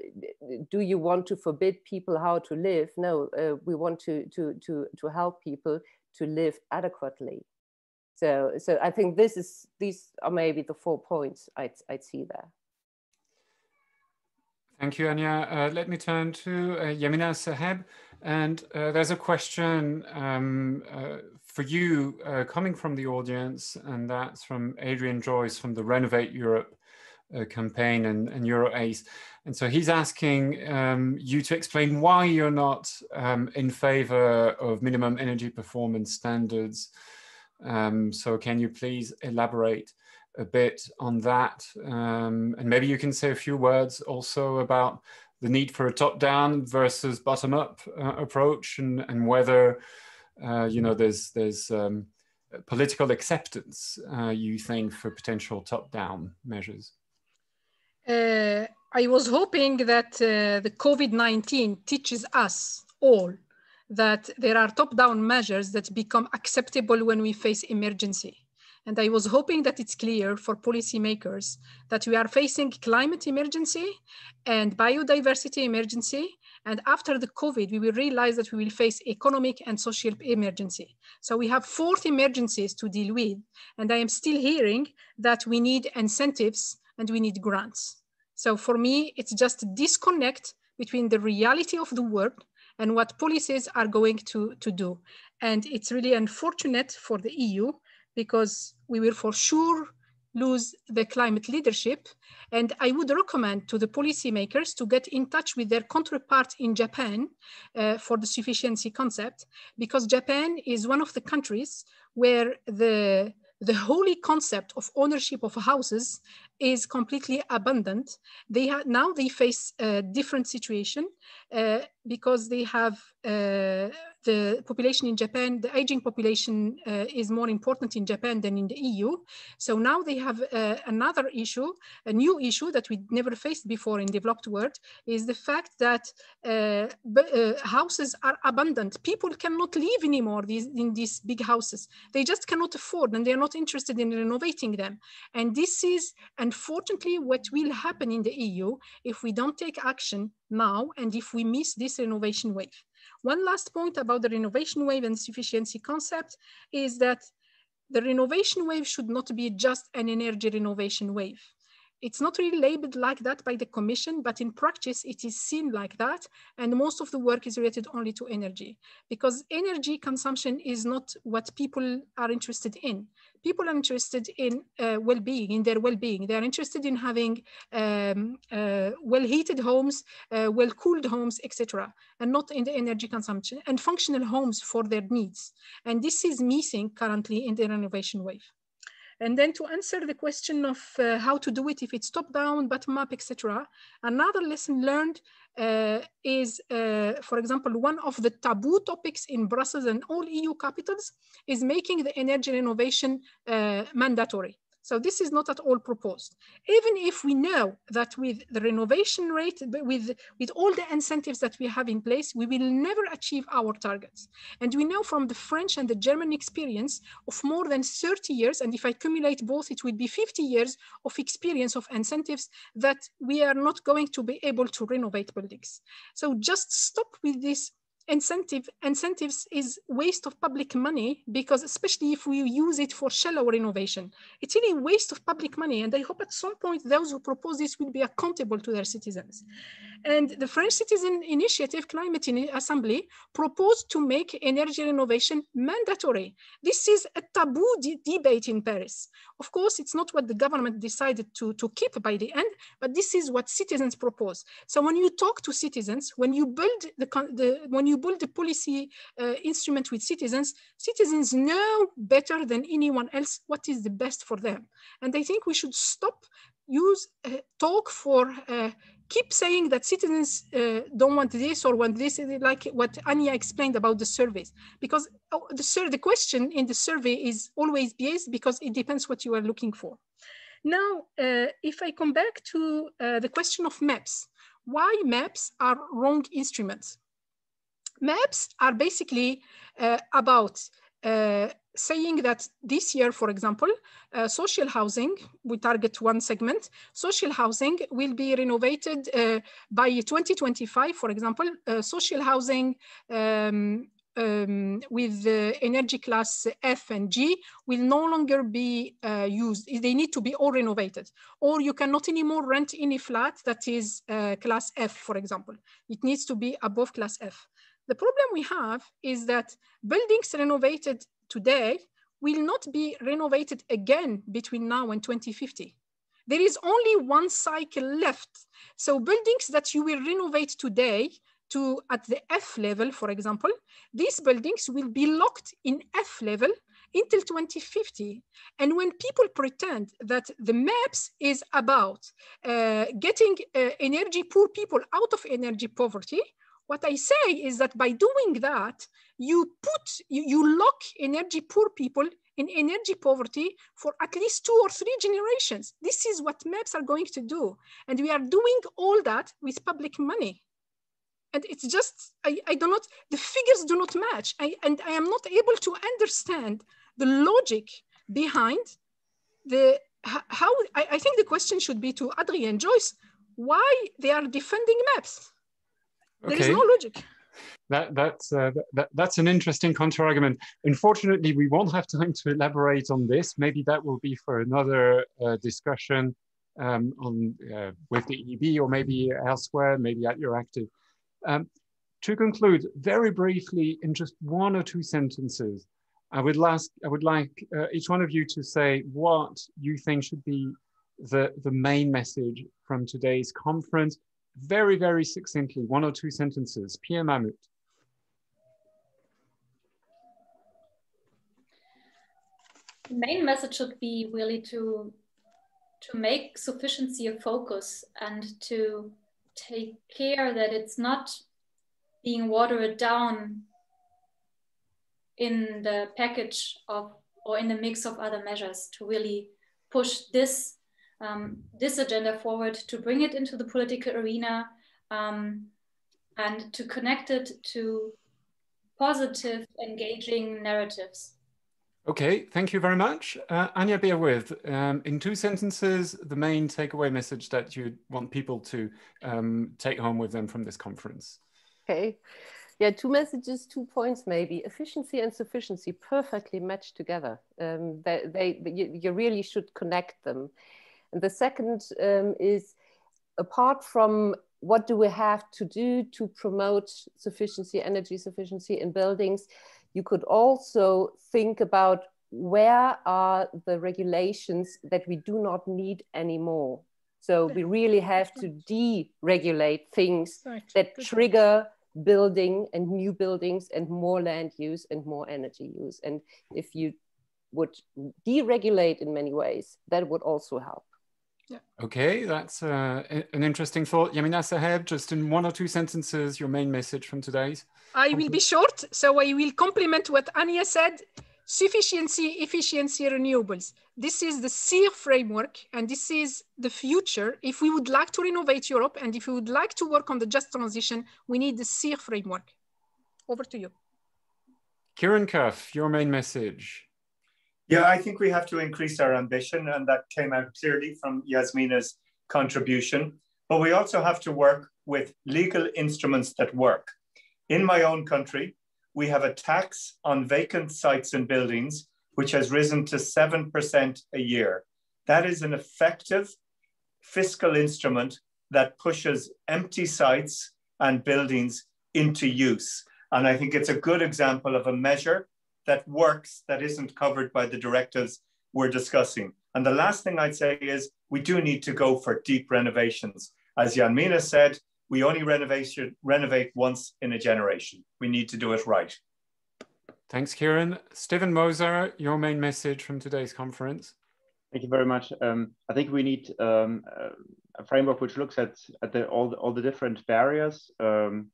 do you want to forbid people how to live? No uh, we want to to to to help people to live adequately. So so i think this is these are maybe the four points i'd, I'd see there Thank you, Anja. Uh, let me turn to uh, Yamina Saheb. And uh, there's a question um, uh, for you uh, coming from the audience, and that's from Adrian Joyce from the Renovate Europe uh, campaign and, and EuroACE. And so he's asking um, you to explain why you're not um, in favor of minimum energy performance standards. Um, so can you please elaborate a bit on that? Um, and maybe you can say a few words also about the need for a top-down versus bottom-up uh, approach and, and whether uh, you know there's there's um, political acceptance uh, you think for potential top-down measures uh, I was hoping that uh, the COVID-19 teaches us all that there are top-down measures that become acceptable when we face emergency and I was hoping that it's clear for policymakers that we are facing climate emergency and biodiversity emergency. And after the COVID, we will realize that we will face economic and social emergency. So we have fourth emergencies to deal with. And I am still hearing that we need incentives and we need grants. So for me, it's just a disconnect between the reality of the world and what policies are going to, to do. And it's really unfortunate for the EU because we will for sure lose the climate leadership. And I would recommend to the policymakers to get in touch with their counterpart in Japan uh, for the sufficiency concept, because Japan is one of the countries where the the holy concept of ownership of houses is completely abundant. They now they face a different situation uh, because they have uh, the population in Japan, the aging population uh, is more important in Japan than in the EU. So now they have uh, another issue, a new issue that we never faced before in developed world, is the fact that uh, houses are abundant. People cannot live anymore these, in these big houses. They just cannot afford and they're not interested in renovating them. And this is unfortunately what will happen in the EU if we don't take action now and if we miss this renovation wave. One last point about the renovation wave and sufficiency concept is that the renovation wave should not be just an energy renovation wave. It's not really labeled like that by the commission, but in practice, it is seen like that. And most of the work is related only to energy because energy consumption is not what people are interested in. People are interested in uh, well-being, in their well-being. They are interested in having um, uh, well-heated homes, uh, well-cooled homes, etc., and not in the energy consumption and functional homes for their needs. And this is missing currently in the renovation wave. And then to answer the question of uh, how to do it, if it's top down, bottom up, etc. Another lesson learned uh, is, uh, for example, one of the taboo topics in Brussels and all EU capitals is making the energy renovation uh, mandatory. So this is not at all proposed. Even if we know that with the renovation rate, with, with all the incentives that we have in place, we will never achieve our targets. And we know from the French and the German experience of more than 30 years, and if I accumulate both, it will be 50 years of experience of incentives that we are not going to be able to renovate buildings. So just stop with this incentive incentives is waste of public money because especially if we use it for shallow renovation it's really waste of public money and i hope at some point those who propose this will be accountable to their citizens and the french citizen initiative climate assembly proposed to make energy renovation mandatory. This is a taboo de debate in paris. Of course it's not what the government decided to, to keep by the end but this is what citizens propose. So when you talk to citizens when you build the, the when you build a policy uh, instrument with citizens, citizens know better than anyone else what is the best for them. And I think we should stop use uh, talk for uh, keep saying that citizens uh, don't want this or want this, like what Anja explained about the surveys, because oh, the, the question in the survey is always biased because it depends what you are looking for. Now, uh, if I come back to uh, the question of MEPS, why MEPS are wrong instruments? MEPS are basically uh, about uh, saying that this year, for example, uh, social housing, we target one segment, social housing will be renovated uh, by 2025, for example, uh, social housing um, um, with the energy class F and G will no longer be uh, used. They need to be all renovated. Or you cannot anymore rent any flat that is uh, class F, for example. It needs to be above class F. The problem we have is that buildings renovated today will not be renovated again between now and 2050. There is only one cycle left. So buildings that you will renovate today to at the F level, for example, these buildings will be locked in F level until 2050. And when people pretend that the MEPS is about uh, getting uh, energy poor people out of energy poverty, what I say is that by doing that, you put, you, you lock energy poor people in energy poverty for at least two or three generations. This is what MEPS are going to do. And we are doing all that with public money. And it's just, I, I do not, the figures do not match. I, and I am not able to understand the logic behind the, how, I, I think the question should be to Adrian Joyce, why they are defending MEPS. Okay. There is no logic. That, that's, uh, that, that's an interesting counterargument. Unfortunately, we won't have time to elaborate on this. Maybe that will be for another uh, discussion um, on uh, with the EEB or maybe elsewhere, maybe at Euractiv. Um, to conclude, very briefly, in just one or two sentences, I would, last, I would like uh, each one of you to say what you think should be the, the main message from today's conference. Very, very succinctly, one or two sentences. Pia Mamut. The main message should be really to to make sufficiency a focus and to take care that it's not being watered down in the package of or in the mix of other measures to really push this um, this agenda forward to bring it into the political arena um, and to connect it to positive engaging narratives Okay, thank you very much. Uh, Anja Bierwirth, um, in two sentences, the main takeaway message that you want people to um, take home with them from this conference. Okay. Yeah, two messages, two points maybe. Efficiency and sufficiency perfectly match together. Um, they, they, you, you, really should connect them. And the second um, is apart from what do we have to do to promote sufficiency, energy sufficiency in buildings, you could also think about where are the regulations that we do not need anymore. So we really have to deregulate things that trigger building and new buildings and more land use and more energy use. And if you would deregulate in many ways, that would also help. Yeah. Okay, that's uh, an interesting thought. Yamina Saheb, just in one or two sentences, your main message from today's. I will be short, so I will complement what Anja said. Sufficiency, efficiency, renewables. This is the SEER framework, and this is the future. If we would like to renovate Europe, and if we would like to work on the just transition, we need the SEER framework. Over to you. Ciarán Cuffe, your main message. Yeah, I think we have to increase our ambition, and that came out clearly from Yasmina's contribution. But we also have to work with legal instruments that work. In my own country, we have a tax on vacant sites and buildings, which has risen to 7% a year. That is an effective fiscal instrument that pushes empty sites and buildings into use. And I think it's a good example of a measure that works that isn't covered by the directives we're discussing. And the last thing I'd say is we do need to go for deep renovations. As Yamina said, we only renovation, renovate once in a generation. We need to do it right. Thanks, Ciarán. Stephen Moser, your main message from today's conference. Thank you very much. Um, I think we need um, a framework which looks at, at the, all, the, all the different barriers, um,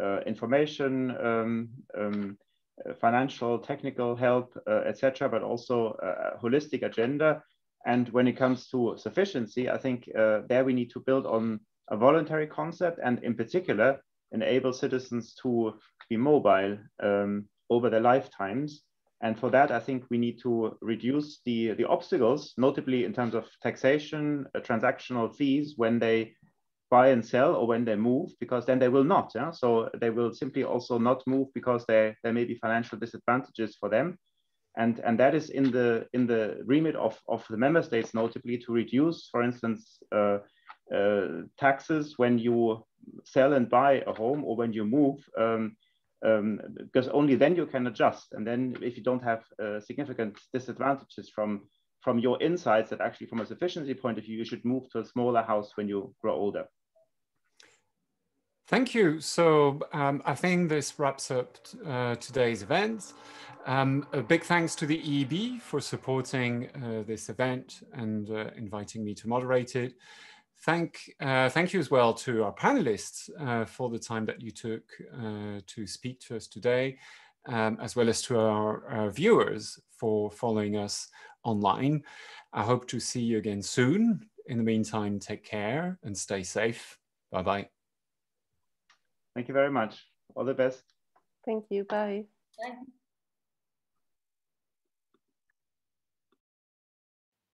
uh, information, um, um, financial, technical help, uh, etc., but also a holistic agenda. And when it comes to sufficiency, I think uh, there we need to build on a voluntary concept and, in particular, enable citizens to be mobile um, over their lifetimes. And for that, I think we need to reduce the, the obstacles, notably in terms of taxation, uh, transactional fees when they buy and sell or when they move because then they will not yeah? So they will simply also not move because there there may be financial disadvantages for them. And and that is in the in the remit of of the member states notably to reduce for instance uh, uh, taxes when you sell and buy a home or when you move um, um, because only then you can adjust. And then if you don't have uh, significant disadvantages from from your insights that actually from a sufficiency point of view you should move to a smaller house when you grow older Thank you. So um, I think this wraps up uh, today's event. Um, a big thanks to the EEB for supporting uh, this event and uh, inviting me to moderate it. Thank, uh, thank you as well to our panelists uh, for the time that you took uh, to speak to us today, um, as well as to our, our viewers for following us online. I hope to see you again soon. In the meantime, take care and stay safe. Bye-bye. Thank you very much. All the best. Thank you. Bye. Bye.